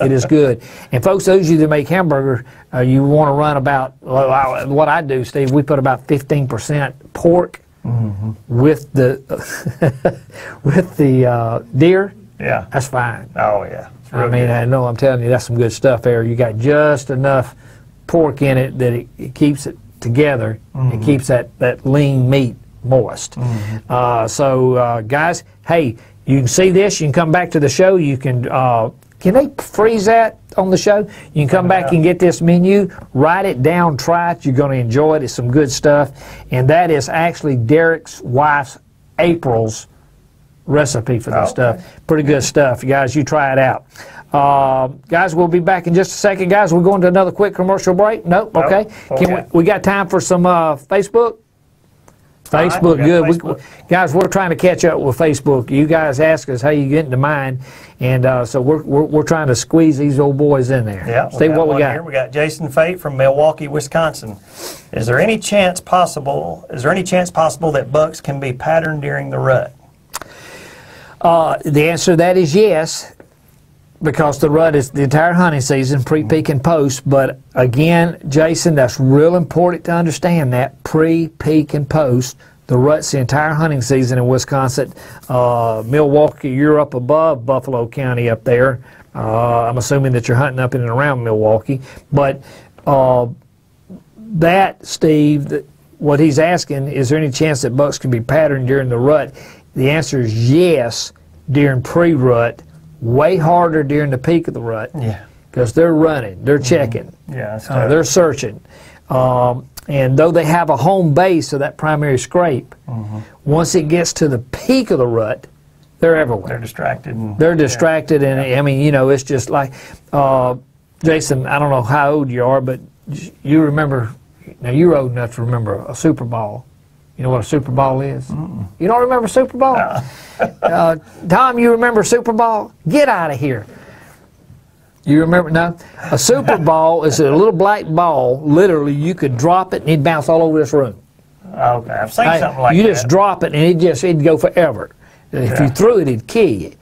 Speaker 1: it is good. And folks, those of you that make hamburger, uh, you want to run about well, I- what I do, Steve. We put about fifteen percent pork
Speaker 2: Mm-hmm.
Speaker 1: with the *laughs* with the uh, deer.
Speaker 2: Yeah.
Speaker 1: That's fine.
Speaker 2: Oh yeah.
Speaker 1: I mean,
Speaker 2: good.
Speaker 1: I know I'm telling you, that's some good stuff there. You got just enough pork in it that it, it keeps it together and keeps that, that lean meat moist. Uh, so, uh, guys, hey, you can see this. You can come back to the show. You can. Uh, can they freeze that on the show? You can come back and get this menu, write it down, try it. You're going to enjoy it. It's some good stuff. And that is actually Derek's wife's April's recipe for this
Speaker 2: Okay.
Speaker 1: stuff. Pretty good stuff, you guys. You try it out. Uh, guys, we'll be back in just a second. Guys, we're going to another quick commercial break. Nope.
Speaker 2: Nope.
Speaker 1: Okay. Can
Speaker 2: Okay.
Speaker 1: we, we got time for some uh, Facebook?
Speaker 2: right,
Speaker 1: Facebook,
Speaker 2: got
Speaker 1: good. We- guys, we're trying to catch up with Facebook. You guys ask us how you get into mine, and uh, so we're, we're, we're trying to squeeze these old boys in there.
Speaker 2: Yeah,
Speaker 1: see what we got?
Speaker 2: Here. We got Jason Fate from Milwaukee, Wisconsin. Is there any chance possible? Is there any chance possible that bucks can be patterned during the rut?
Speaker 1: Uh, the answer to that is yes, because the rut is the entire hunting season, pre, peak, and post. But again, Jason, that's real important to understand that pre, peak, and post. The rut's the entire hunting season in Wisconsin. Uh, Milwaukee, you're up above Buffalo County up there. Uh, I'm assuming that you're hunting up in and around Milwaukee. But uh, that, Steve, that what he's asking, is there any chance that bucks can be patterned during the rut? The answer is yes during pre-rut, way harder during the peak of the rut.
Speaker 2: Yeah.
Speaker 1: Because they're running, they're checking,
Speaker 2: Yeah,
Speaker 1: uh, they're searching. Um, and though they have a home base of that primary scrape, once it gets to the peak of the rut, they're everywhere.
Speaker 2: They're distracted. And,
Speaker 1: They're distracted, and I mean, you know, it's just like, uh, Jason. I don't know how old you are, but you remember. Now you're old enough to remember a Super Bowl. You know what a Super Bowl is? You don't remember Super Bowl? *laughs* uh, Tom, you remember Super Bowl? Get out of here. You remember? No. A Super *laughs* Ball is a little black ball. Literally, you could drop it and it'd bounce all over this room.
Speaker 2: Okay, I've seen
Speaker 1: Hey,
Speaker 2: something like
Speaker 1: you
Speaker 2: that.
Speaker 1: You just drop it and it just it'd go forever. If you threw it, it'd kill you.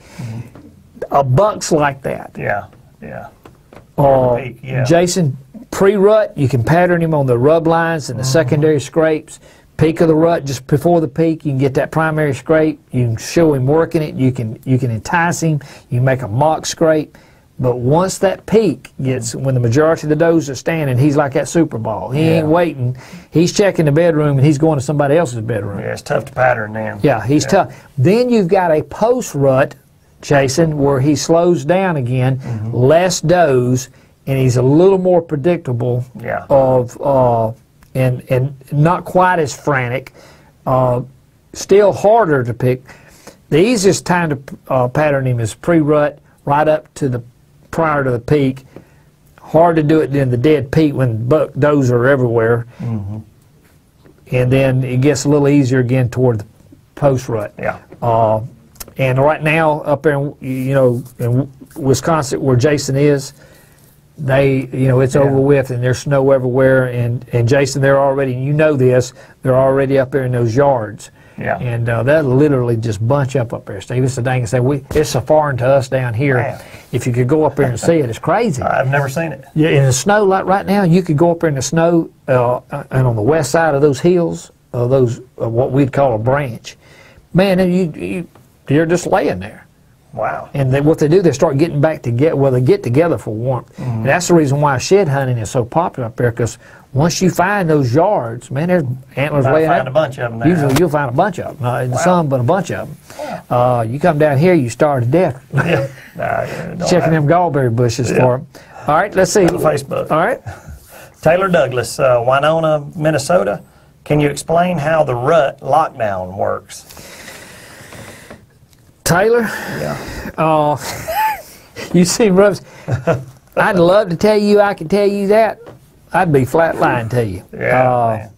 Speaker 1: A buck's like that.
Speaker 2: Yeah, yeah.
Speaker 1: Uh,
Speaker 2: yeah.
Speaker 1: Jason, pre-rut, you can pattern him on the rub lines and the secondary scrapes. Peak of the rut, just before the peak, you can get that primary scrape. You can show him working it. You can you can entice him. You can make a mock scrape. But once that peak gets, when the majority of the does are standing, he's like that Super Ball. He ain't waiting. He's checking the bedroom and he's going to somebody else's bedroom.
Speaker 2: Yeah, it's tough to pattern them.
Speaker 1: Yeah, he's tough. Then you've got a post rut, Jason, where he slows down again,
Speaker 2: Mm-hmm.
Speaker 1: less does, and he's a little more predictable.
Speaker 2: Yeah.
Speaker 1: Of uh, and and not quite as frantic. Uh, still harder to pick. The easiest time to uh, pattern him is pre-rut, right up to the prior to the peak. Hard to do it in the dead peak when buck does are everywhere.
Speaker 2: Mm-hmm.
Speaker 1: And then it gets a little easier again toward the post rut.
Speaker 2: Yeah.
Speaker 1: Uh, and right now, up there, in, you know, in Wisconsin, where Jason is, they, you know, it's
Speaker 2: Yeah.
Speaker 1: over with, and there's snow everywhere. And and Jason, they're already, you know this, they're already up there in those yards.
Speaker 2: Yeah.
Speaker 1: And uh, they'll literally just bunch up up there, Steve. It's the dang say we. It's so foreign to us down here.
Speaker 2: Man.
Speaker 1: If you could go up there and see it, it's crazy. *laughs*
Speaker 2: I've never seen it.
Speaker 1: Yeah, in the snow, like right now, you could go up there in the snow, uh, and on the west side of those hills, uh, those uh, what we'd call a branch, man, and you, you you're just laying there.
Speaker 2: Wow.
Speaker 1: And they, what they do, they start getting back together. Well, they get together for warmth, and that's the reason why shed hunting is so popular up there. Because once you find those yards, man, there's antlers laying
Speaker 2: find a bunch of them there.
Speaker 1: Usually, you'll find a bunch of them. Not in some, but a bunch of them. Uh, you come down here, you starve to death *laughs*
Speaker 2: yeah,
Speaker 1: checking them gallberry bushes
Speaker 2: Yeah.
Speaker 1: for them. All right, let's see.
Speaker 2: Facebook.
Speaker 1: All right. *laughs*
Speaker 2: Taylor Douglas, uh, Winona, Minnesota. Can you explain how the rut lockdown works?
Speaker 1: Taylor,
Speaker 2: Yeah.
Speaker 1: uh, *laughs* you see rubs. I'd love to tell you I could tell you that. I'd be flat lying to you.
Speaker 2: Yeah.
Speaker 1: Uh.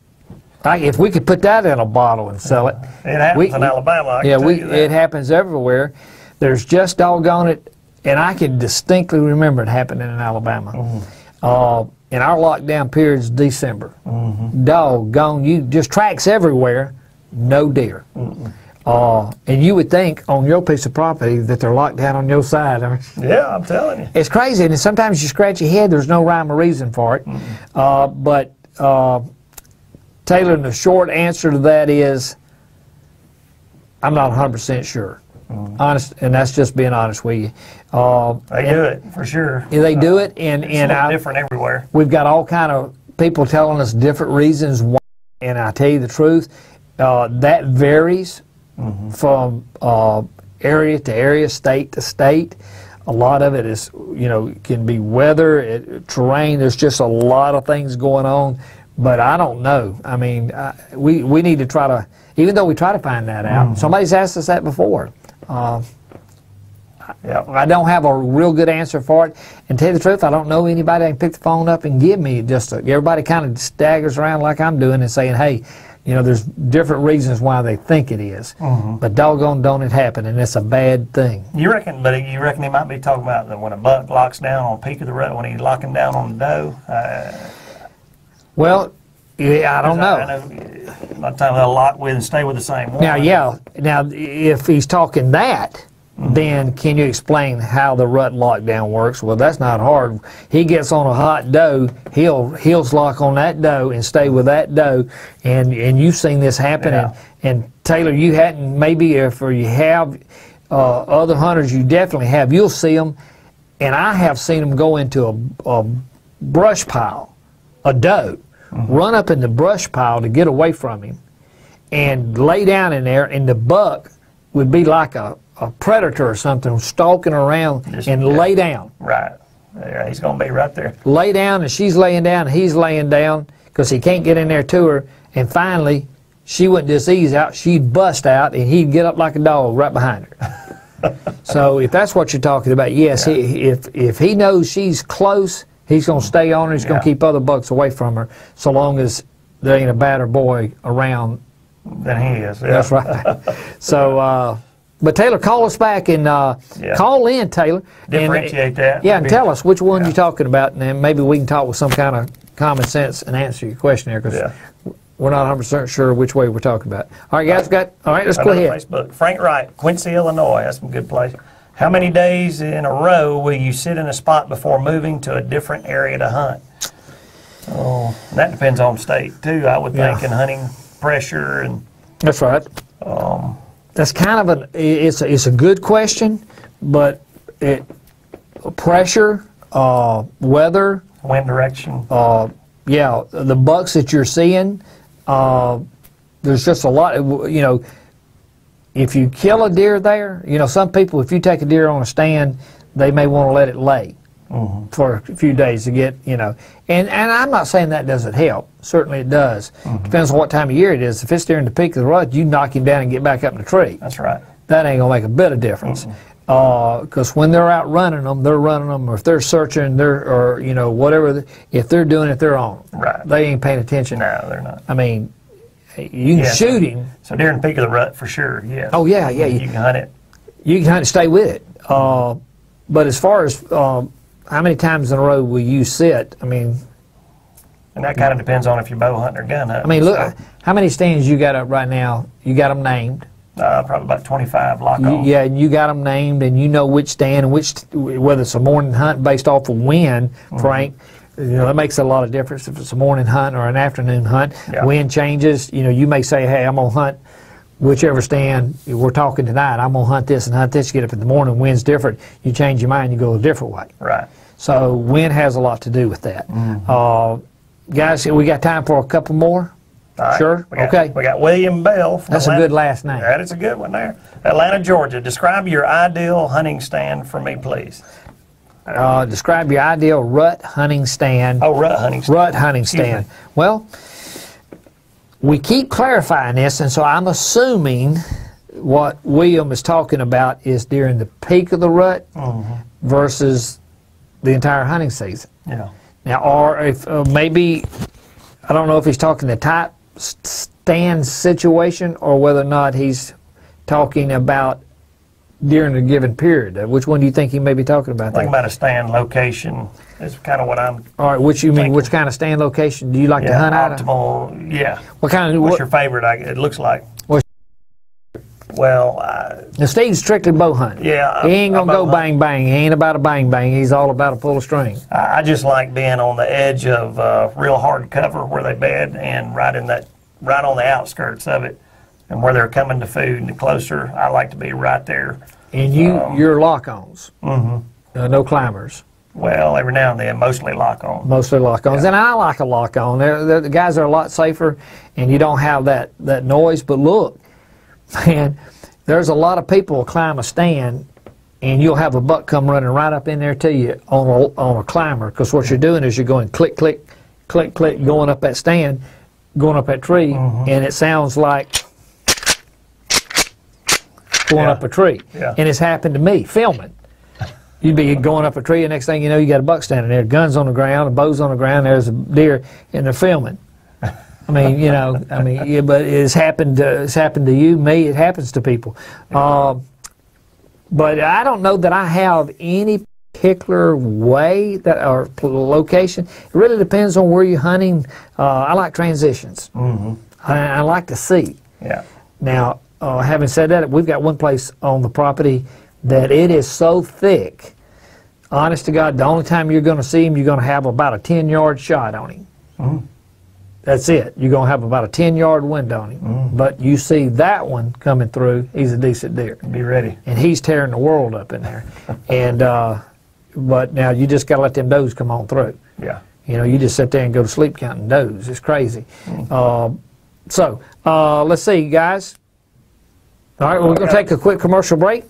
Speaker 1: I, if we could put that in a bottle and sell it.
Speaker 2: it happens
Speaker 1: we-
Speaker 2: in Alabama. I
Speaker 1: yeah,
Speaker 2: tell
Speaker 1: we, it happens everywhere. There's just doggone it, and I can distinctly remember it happening in Alabama.
Speaker 2: Mm-hmm.
Speaker 1: Uh, and our lockdown period is December.
Speaker 2: Mm-hmm.
Speaker 1: Doggone, you just tracks everywhere, no deer. Uh, and you would think on your piece of property that they're locked down on your side. I mean,
Speaker 2: Yeah, I'm telling you.
Speaker 1: it's crazy, and sometimes you scratch your head. There's no rhyme or reason for it. Uh, but uh, Taylor, the short answer to that is, I'm not 100 percent sure. Honest, and that's just being honest with you. Uh,
Speaker 2: They do it for sure.
Speaker 1: they do it, and
Speaker 2: It's
Speaker 1: and I,
Speaker 2: different everywhere.
Speaker 1: we've got all kind of people telling us different reasons why. And I tell you the truth, uh, that varies from uh, area to area, state to state. A lot of it is, you know, can be weather, it, terrain. There's just a lot of things going on, but I don't know. I mean, I, we we need to try to, even though we try to find that out. Somebody's asked us that before.
Speaker 2: Yeah.
Speaker 1: I don't have a real good answer for it. And tell you the truth, I don't know anybody that can pick the phone up and give me just a, everybody kind of staggers around like I'm doing and saying, hey, you know, there's different reasons why they think it is. But doggone don't it happen, and it's a bad thing.
Speaker 2: You reckon, but you reckon he might be talking about that when a buck locks down on peak of the rut, when he's locking down on the doe? Uh,
Speaker 1: Well, yeah, I don't know.
Speaker 2: I know a lot of times they'll lock with and stay with the same one.
Speaker 1: Now, yeah. Now, if he's talking that, then can you explain how the rut lockdown works? Well, that's not hard. He gets on a hot doe, he'll he'll lock on that doe and stay with that doe, and and you've seen this happen.
Speaker 2: Yeah.
Speaker 1: And, and Taylor, you hadn't maybe if you have uh, other hunters, you definitely have. You'll see them, and I have seen them go into a, a brush pile, a doe, run up in the brush pile to get away from him and lay down in there, and the buck would be like a, a predator or something, stalking around
Speaker 2: Just-
Speaker 1: and
Speaker 2: yeah.
Speaker 1: lay down.
Speaker 2: Right. Yeah, he's going to be right there.
Speaker 1: Lay down, and she's laying down, and he's laying down because he can't get in there to her. And finally, she wouldn't just ease out, she'd bust out, and he'd get up like a dog right behind her. *laughs* so if that's what you're talking about, yes, he, if, if he knows she's close, he's going to stay on her, he's going to keep other bucks away from her, so long as there ain't a badder boy around
Speaker 2: Than he is. Yeah.
Speaker 1: That's right. *laughs* so, uh, but Taylor, call us back and uh,
Speaker 2: Yeah.
Speaker 1: call in, Taylor. and-
Speaker 2: Differentiate that.
Speaker 1: Yeah, and tell us which one
Speaker 2: Yeah.
Speaker 1: you're talking about, and then maybe we can talk with some kind of common sense and answer your question there, because we're not 100% sure which way we're talking about. All right, guys, got all right. Let's go ahead.
Speaker 2: Facebook. Frank Wright, Quincy, Illinois. That's some good place. How many days in a row will you sit in a spot before moving to a different area to hunt? Oh, that depends on state too. I would think, and hunting pressure and
Speaker 1: That's right.
Speaker 2: Um,
Speaker 1: That's kind of an it's a, it's a good question, but it pressure, uh, weather,
Speaker 2: wind direction.
Speaker 1: uh, yeah, the bucks that you're seeing, uh, there's just a lot. You know, if you kill a deer there, you know, some people, if you take a deer on a stand, they may want to let it lay for a few days to get, you know. And and I'm not saying that doesn't help. Certainly it does. Depends on what time of year it is. If it's during the peak of the rut, you knock him down and get back up in the tree
Speaker 2: That's right.
Speaker 1: that ain't gonna make a bit of difference. Because when they're out running them, they're running them, or if they're searching, they're or you know whatever. the- If they're doing it, they're on.
Speaker 2: Right.
Speaker 1: They ain't paying attention.
Speaker 2: No, they're not.
Speaker 1: I mean, you can
Speaker 2: Yeah,
Speaker 1: shoot
Speaker 2: so-
Speaker 1: him.
Speaker 2: So during the peak of the rut, for sure. Yeah.
Speaker 1: Oh yeah, yeah.
Speaker 2: You
Speaker 1: You,
Speaker 2: can hunt it.
Speaker 1: you can kind of stay with it. Uh, but as far as um, how many times in a row will you sit? I mean,
Speaker 2: And that kind of depends on if you're bow hunting or gun hunting.
Speaker 1: I mean, look,
Speaker 2: So,
Speaker 1: how many stands you got up right now? You got them named.
Speaker 2: uh, probably about 25 lock
Speaker 1: You,
Speaker 2: on.
Speaker 1: yeah, and you got them named, and you know which stand and which whether it's a morning hunt based off of wind,
Speaker 2: Mm-hmm.
Speaker 1: Frank. You know that makes a lot of difference if it's a morning hunt or an afternoon hunt.
Speaker 2: Yeah.
Speaker 1: Wind changes. You know, you may say, "Hey, I'm gonna hunt whichever stand we're talking tonight. I'm gonna hunt this and hunt this." You get up in the morning, wind's different. You change your mind, you go a different way.
Speaker 2: Right.
Speaker 1: So wind has a lot to do with that.
Speaker 2: Mm-hmm.
Speaker 1: Uh, guys, we got time for a couple more.
Speaker 2: Right.
Speaker 1: Sure.
Speaker 2: We got,
Speaker 1: Okay.
Speaker 2: We got William Bell. From
Speaker 1: That's a good last name.
Speaker 2: That is a good one there. Atlanta, Georgia. Describe your ideal hunting stand for me, please.
Speaker 1: Uh, describe your ideal rut hunting stand.
Speaker 2: Oh, rut hunting stand.
Speaker 1: rut hunting stand. Well, we keep clarifying this, and so I'm assuming what William is talking about is during the peak of the rut
Speaker 2: Mm-hmm.
Speaker 1: versus the entire hunting season.
Speaker 2: Yeah.
Speaker 1: Now, or if uh, maybe I don't know if he's talking the type stand situation or whether or not he's talking about during a given period. Uh, Which one do you think he may be talking about?
Speaker 2: Think about a stand location. Is kind of what I'm.
Speaker 1: All right, which you mean? Which kind of stand location do you like to
Speaker 2: Yeah,
Speaker 1: hunt out of?
Speaker 2: optimal. Yeah.
Speaker 1: What kind of?
Speaker 2: What's
Speaker 1: What,
Speaker 2: your favorite? I, it looks like. Well, I,
Speaker 1: now Steve's strictly bow hunting.
Speaker 2: yeah.
Speaker 1: He ain't gonna go bang bang. He ain't about a bang bang. He's all about a pull of string.
Speaker 2: I I just like being on the edge of uh, real hard cover where they bed and right in that, right on the outskirts of it, and where they're coming to food. And the closer, I like to be right there.
Speaker 1: And you,
Speaker 2: Um,
Speaker 1: you're lock-ons. Mm-hmm. Uh, no climbers.
Speaker 2: Well, every now and then, mostly lock on.
Speaker 1: Mostly lock-ons,
Speaker 2: Yeah.
Speaker 1: and I like a lock-on. They're, they're, the guys are a lot safer, and you don't have that that noise. But look, *laughs* man, there's a lot of people climb a stand, and you'll have a buck come running right up in there to you on a, on a climber. Because what you're doing is you're going click, click, click, click, going up that stand, going up that tree, and it sounds like going
Speaker 2: Yeah.
Speaker 1: up a tree.
Speaker 2: Yeah.
Speaker 1: And it's happened to me, filming. You'd be going up a tree, and next thing you know, you got a buck standing there, guns on the ground, a bow's on the ground, there's a deer, and they're filming. I mean, you know, I mean, yeah, but it's happened. To, it's happened to you, me. It happens to people. Um, but I don't know that I have any particular way that or location. It really depends on where you're hunting. Uh, I like transitions. Mm-hmm. I, I like to see.
Speaker 2: Yeah.
Speaker 1: Now, uh, having said that, we've got one place on the property that it is so thick. Honest to God, the only time you're going to see him, you're going to have about a 10 yard shot on him. That's it. You're going to have about a 10 yard window on him. But you see that one coming through, he's a decent deer.
Speaker 2: Be ready.
Speaker 1: And he's tearing the world up in there. *laughs* and, uh, but now you just got to let them does come on through.
Speaker 2: Yeah.
Speaker 1: You know, you just sit there and go to sleep counting does. It's crazy. Uh, so, uh, let's see, guys. All right, we're going to take a quick commercial break.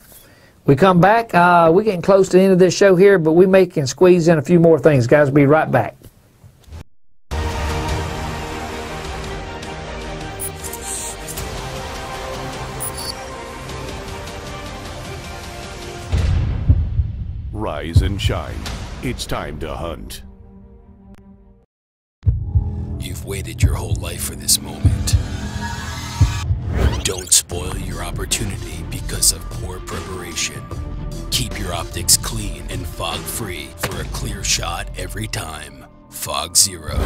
Speaker 1: We come back. Uh, we're getting close to the end of this show here, but we may can squeeze in a few more things. Guys, We'll be right back.
Speaker 9: Rise and shine. It's time to hunt.
Speaker 6: You've waited your whole life for this moment. Don't spoil your opportunity because of poor preparation. Keep your optics clean and fog free for a clear shot every time. Fog Zero.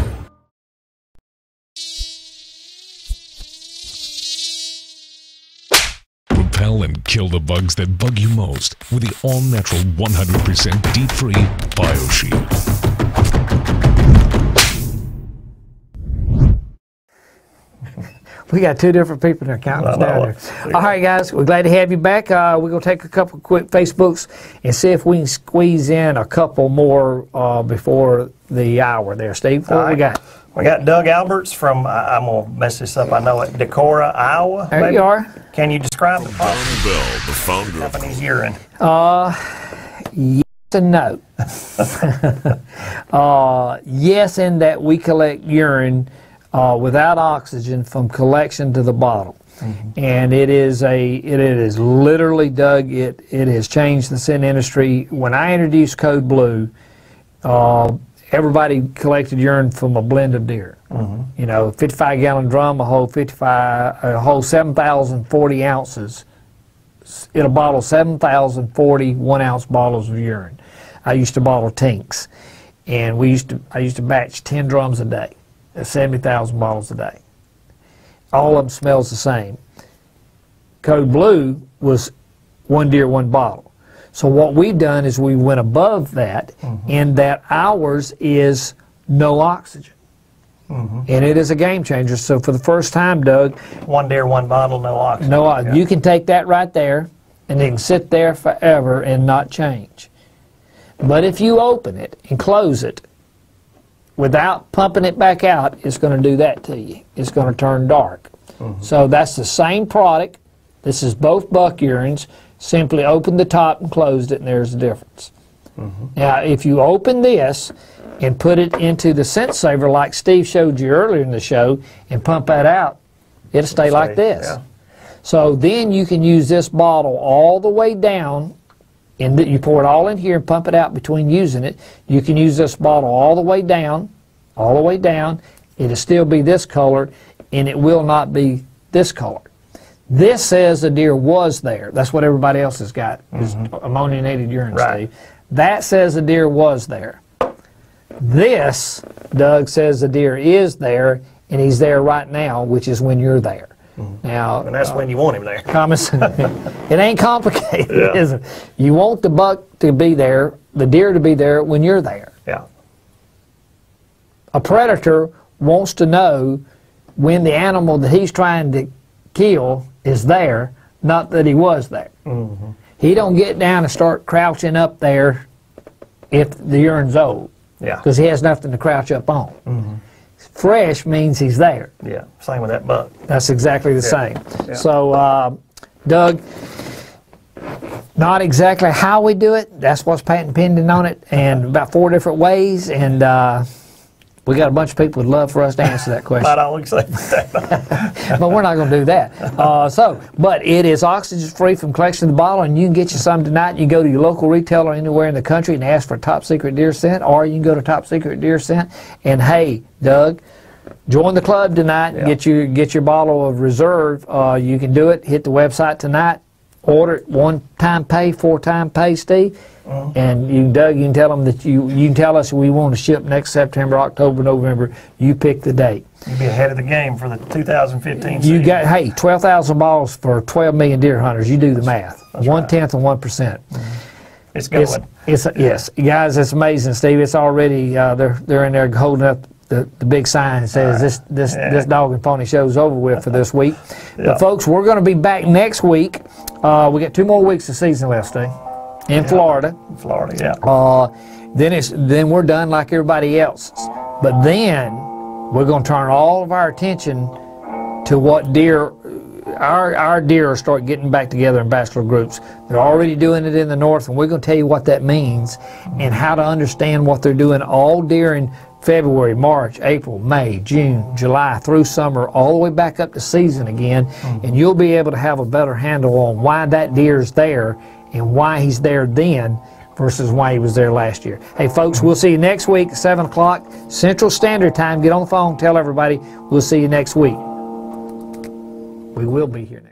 Speaker 5: Repel and kill the bugs that bug you most with the all natural 100% DEET-free BioShield.
Speaker 1: We got two different people in our us
Speaker 2: I
Speaker 1: down there. All right, guys, we're glad to have you back. Uh, we're going to take a couple quick Facebooks and see if we can squeeze in a couple more uh, before the hour there. Steve, what
Speaker 2: All
Speaker 1: we got?
Speaker 2: We got Doug Alberts from, I- I'm going to mess this up, I know it, Decorah, Iowa.
Speaker 1: There
Speaker 2: maybe?
Speaker 1: you are.
Speaker 2: Can you describe the product?
Speaker 8: Don Bell, the founder of
Speaker 2: Japanese urine.
Speaker 1: Yes and no. *laughs* uh, yes, in that we collect urine uh, without oxygen from collection to the bottle. And it is a it is literally Doug. It it has changed the sin industry. When I introduced Code Blue, uh, everybody collected urine from a blend of deer. You know, 55 gallon drum, a whole 55, a whole 7,040 ounces in a bottle 7,040 one ounce bottles of urine. I used to bottle Tink's, and we used to I used to batch 10 drums a day, 70,000 bottles a day. All of them smells the same. Code Blue was one deer, one bottle. So what we've done is we went above that, mm-hmm. in that ours is no oxygen. Mm-hmm. And it is a game changer. So for the first time, Doug,
Speaker 2: One deer, one bottle, no oxygen.
Speaker 1: no, uh,
Speaker 2: Yeah.
Speaker 1: you can take that right there, and it can sit there forever and not change. But if you open it and close it without pumping it back out, it's going to do that to you. It's going to turn dark. Mm-hmm. So that's the same product. This is both buck urines. Simply open the top and closed it, and there's the difference. Mm-hmm. Now, if you open this and put it into the scent saver like Steve showed you earlier in the show and pump that out, it'll stay like
Speaker 2: Stay,
Speaker 1: this.
Speaker 2: yeah.
Speaker 1: So then you can use this bottle all the way down, and you pour it all in here and pump it out between using it. You can use this bottle all the way down, all the way down. It'll still be this color, and it will not be this color. This says the deer was there. That's what everybody else has got, is mm-hmm. ammoniated urine.
Speaker 2: Right.
Speaker 1: Steve. That says the deer was there. This, Doug says the deer is there, and he's there right now, which is when you're there. Now,
Speaker 2: Mm-hmm. And that's when you want him there. *laughs*
Speaker 1: common sense. it ain't complicated,
Speaker 2: Yeah.
Speaker 1: is it? You want the buck to be there, the deer to be there when you're there.
Speaker 2: Yeah.
Speaker 1: A predator wants to know when the animal that he's trying to kill is there, not that he was there.
Speaker 2: Mm-hmm.
Speaker 1: He don't get down and start crouching up there if the urine's old,
Speaker 2: Yeah.
Speaker 1: because he has nothing to crouch up on. Fresh means he's there.
Speaker 2: Yeah. Same with that buck.
Speaker 1: That's exactly the
Speaker 2: Yeah.
Speaker 1: same.
Speaker 2: Yeah.
Speaker 1: So, uh, Doug, not exactly how we do it. That's what's patent pending on it, and about four different ways. And uh, We got a bunch of people who'd love for us to answer that *laughs* question.
Speaker 2: About all accept that. *laughs*
Speaker 1: but we're not going to do that. Uh, so, but it is oxygen free from collection to the bottle, and you can get you some tonight. You go to your local retailer anywhere in the country and ask for top secret deer scent, or you can go to top secret deer scent. And hey, Doug, join the club tonight.
Speaker 2: Yeah.
Speaker 1: Get your get your bottle of reserve. Uh, you can do it. Hit the website tonight. Order it one time pay, four time pay, Steve. And you, Doug, you can tell them that you you can tell us we want to ship next September, October, November. You pick the date.
Speaker 2: You'd be ahead of the game for the 2015
Speaker 1: You
Speaker 2: season.
Speaker 1: got hey, twelve thousand balls for twelve million deer hunters. You do the math. One tenth of one percent.
Speaker 2: It's going.
Speaker 1: It's, it's yes, guys. It's amazing, Steve. It's already uh, they're they're in there holding up the, the big sign that says this this
Speaker 2: Yeah.
Speaker 1: this dog and pony show's over with for this week.
Speaker 2: Yeah.
Speaker 1: But folks, we're going to be back next week. Uh, we got two more weeks of season left, Steve, in Florida.
Speaker 2: Florida, yeah.
Speaker 1: Uh, then it's then we're done like everybody else. But then we're going to turn all of our attention to what deer our our deer start getting back together in bachelor groups. They're already doing it in the north, and we're going to tell you what that means and how to understand what they're doing all during February, March, April, May, June, July through summer, all the way back up to season again, and you'll be able to have a better handle on why that deer's there and why he's there then versus why he was there last year. Hey, folks, we'll see you next week, 7 o'clock Central Standard Time. Get on the phone, tell everybody. We'll see you next week. We will be here next